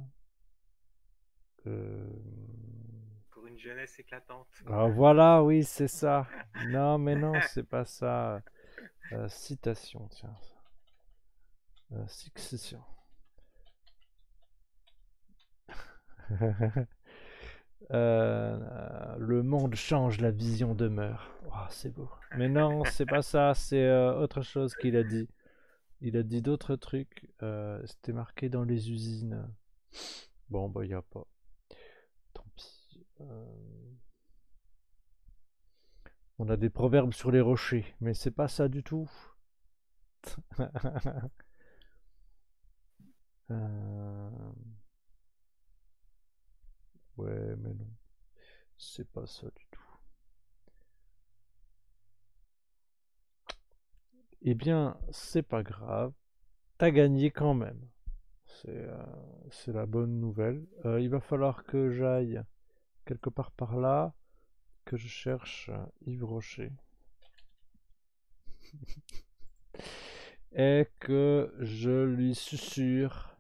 Euh, une jeunesse éclatante. ah, voilà, oui, c'est ça. Non, mais non, c'est pas ça. Euh, citation, tiens. Euh, succession. Euh, le monde change, la vision demeure. Oh, c'est beau. Mais non, c'est pas ça, c'est autre chose qu'il a dit. Il a dit d'autres trucs. C'était marqué dans les usines. Bon, bah, y a pas. Euh, On a des proverbes sur les rochers, mais c'est pas ça du tout. Euh, Ouais, mais non. C'est pas ça du tout. Eh bien, c'est pas grave. T'as gagné quand même. C'est euh, la bonne nouvelle. Il va falloir que j'aille quelque part par là, que je cherche euh, Yves Rocher. Et que je lui susurre,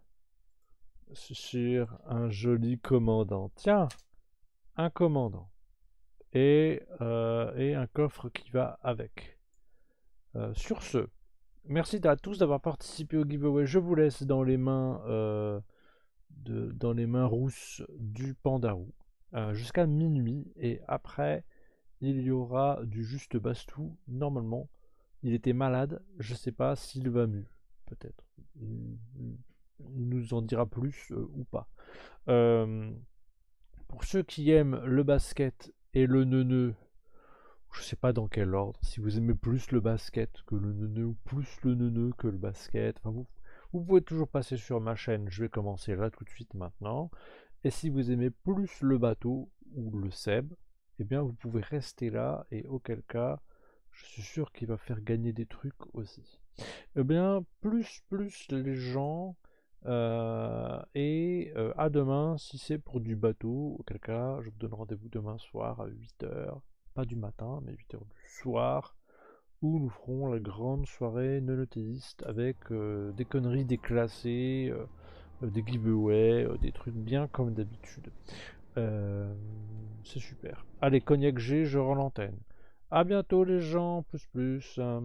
susurre un joli commandant? Tiens, un commandant. Et, euh, un coffre qui va avec. Euh, sur ce, merci à tous d'avoir participé au giveaway. Je vous laisse dans les mains, dans les mains rousses du Pandarou euh, jusqu'à minuit. Et après, il y aura du juste Bastou. Normalement, il était malade. Je sais pas s'il va mieux. Peut-être. Il, nous en dira plus euh, ou pas. Euh, pour ceux qui aiment le basket et le neuneu, je sais pas dans quel ordre. Si vous aimez plus le basket que le neuneu ou plus le neuneu que le basket, enfin vous pouvez toujours passer sur ma chaîne. Je vais commencer là tout de suite maintenant. Et si vous aimez plus le bateau ou le Seb, eh bien vous pouvez rester là et auquel cas, je suis sûr qu'il va faire gagner des trucs aussi. Eh bien, plus, plus les gens. euh, et euh, à demain, si c'est pour du bateau, auquel cas, je vous donne rendez-vous demain soir à 8h. Pas du matin, mais 8h du soir. Où nous ferons la grande soirée nonothéiste avec euh, des conneries déclassées, des giveaways, euh, des trucs bien comme d'habitude. Euh, c'est super. Allez, cognac G, je rends l'antenne. À bientôt les gens, plus plus. euh.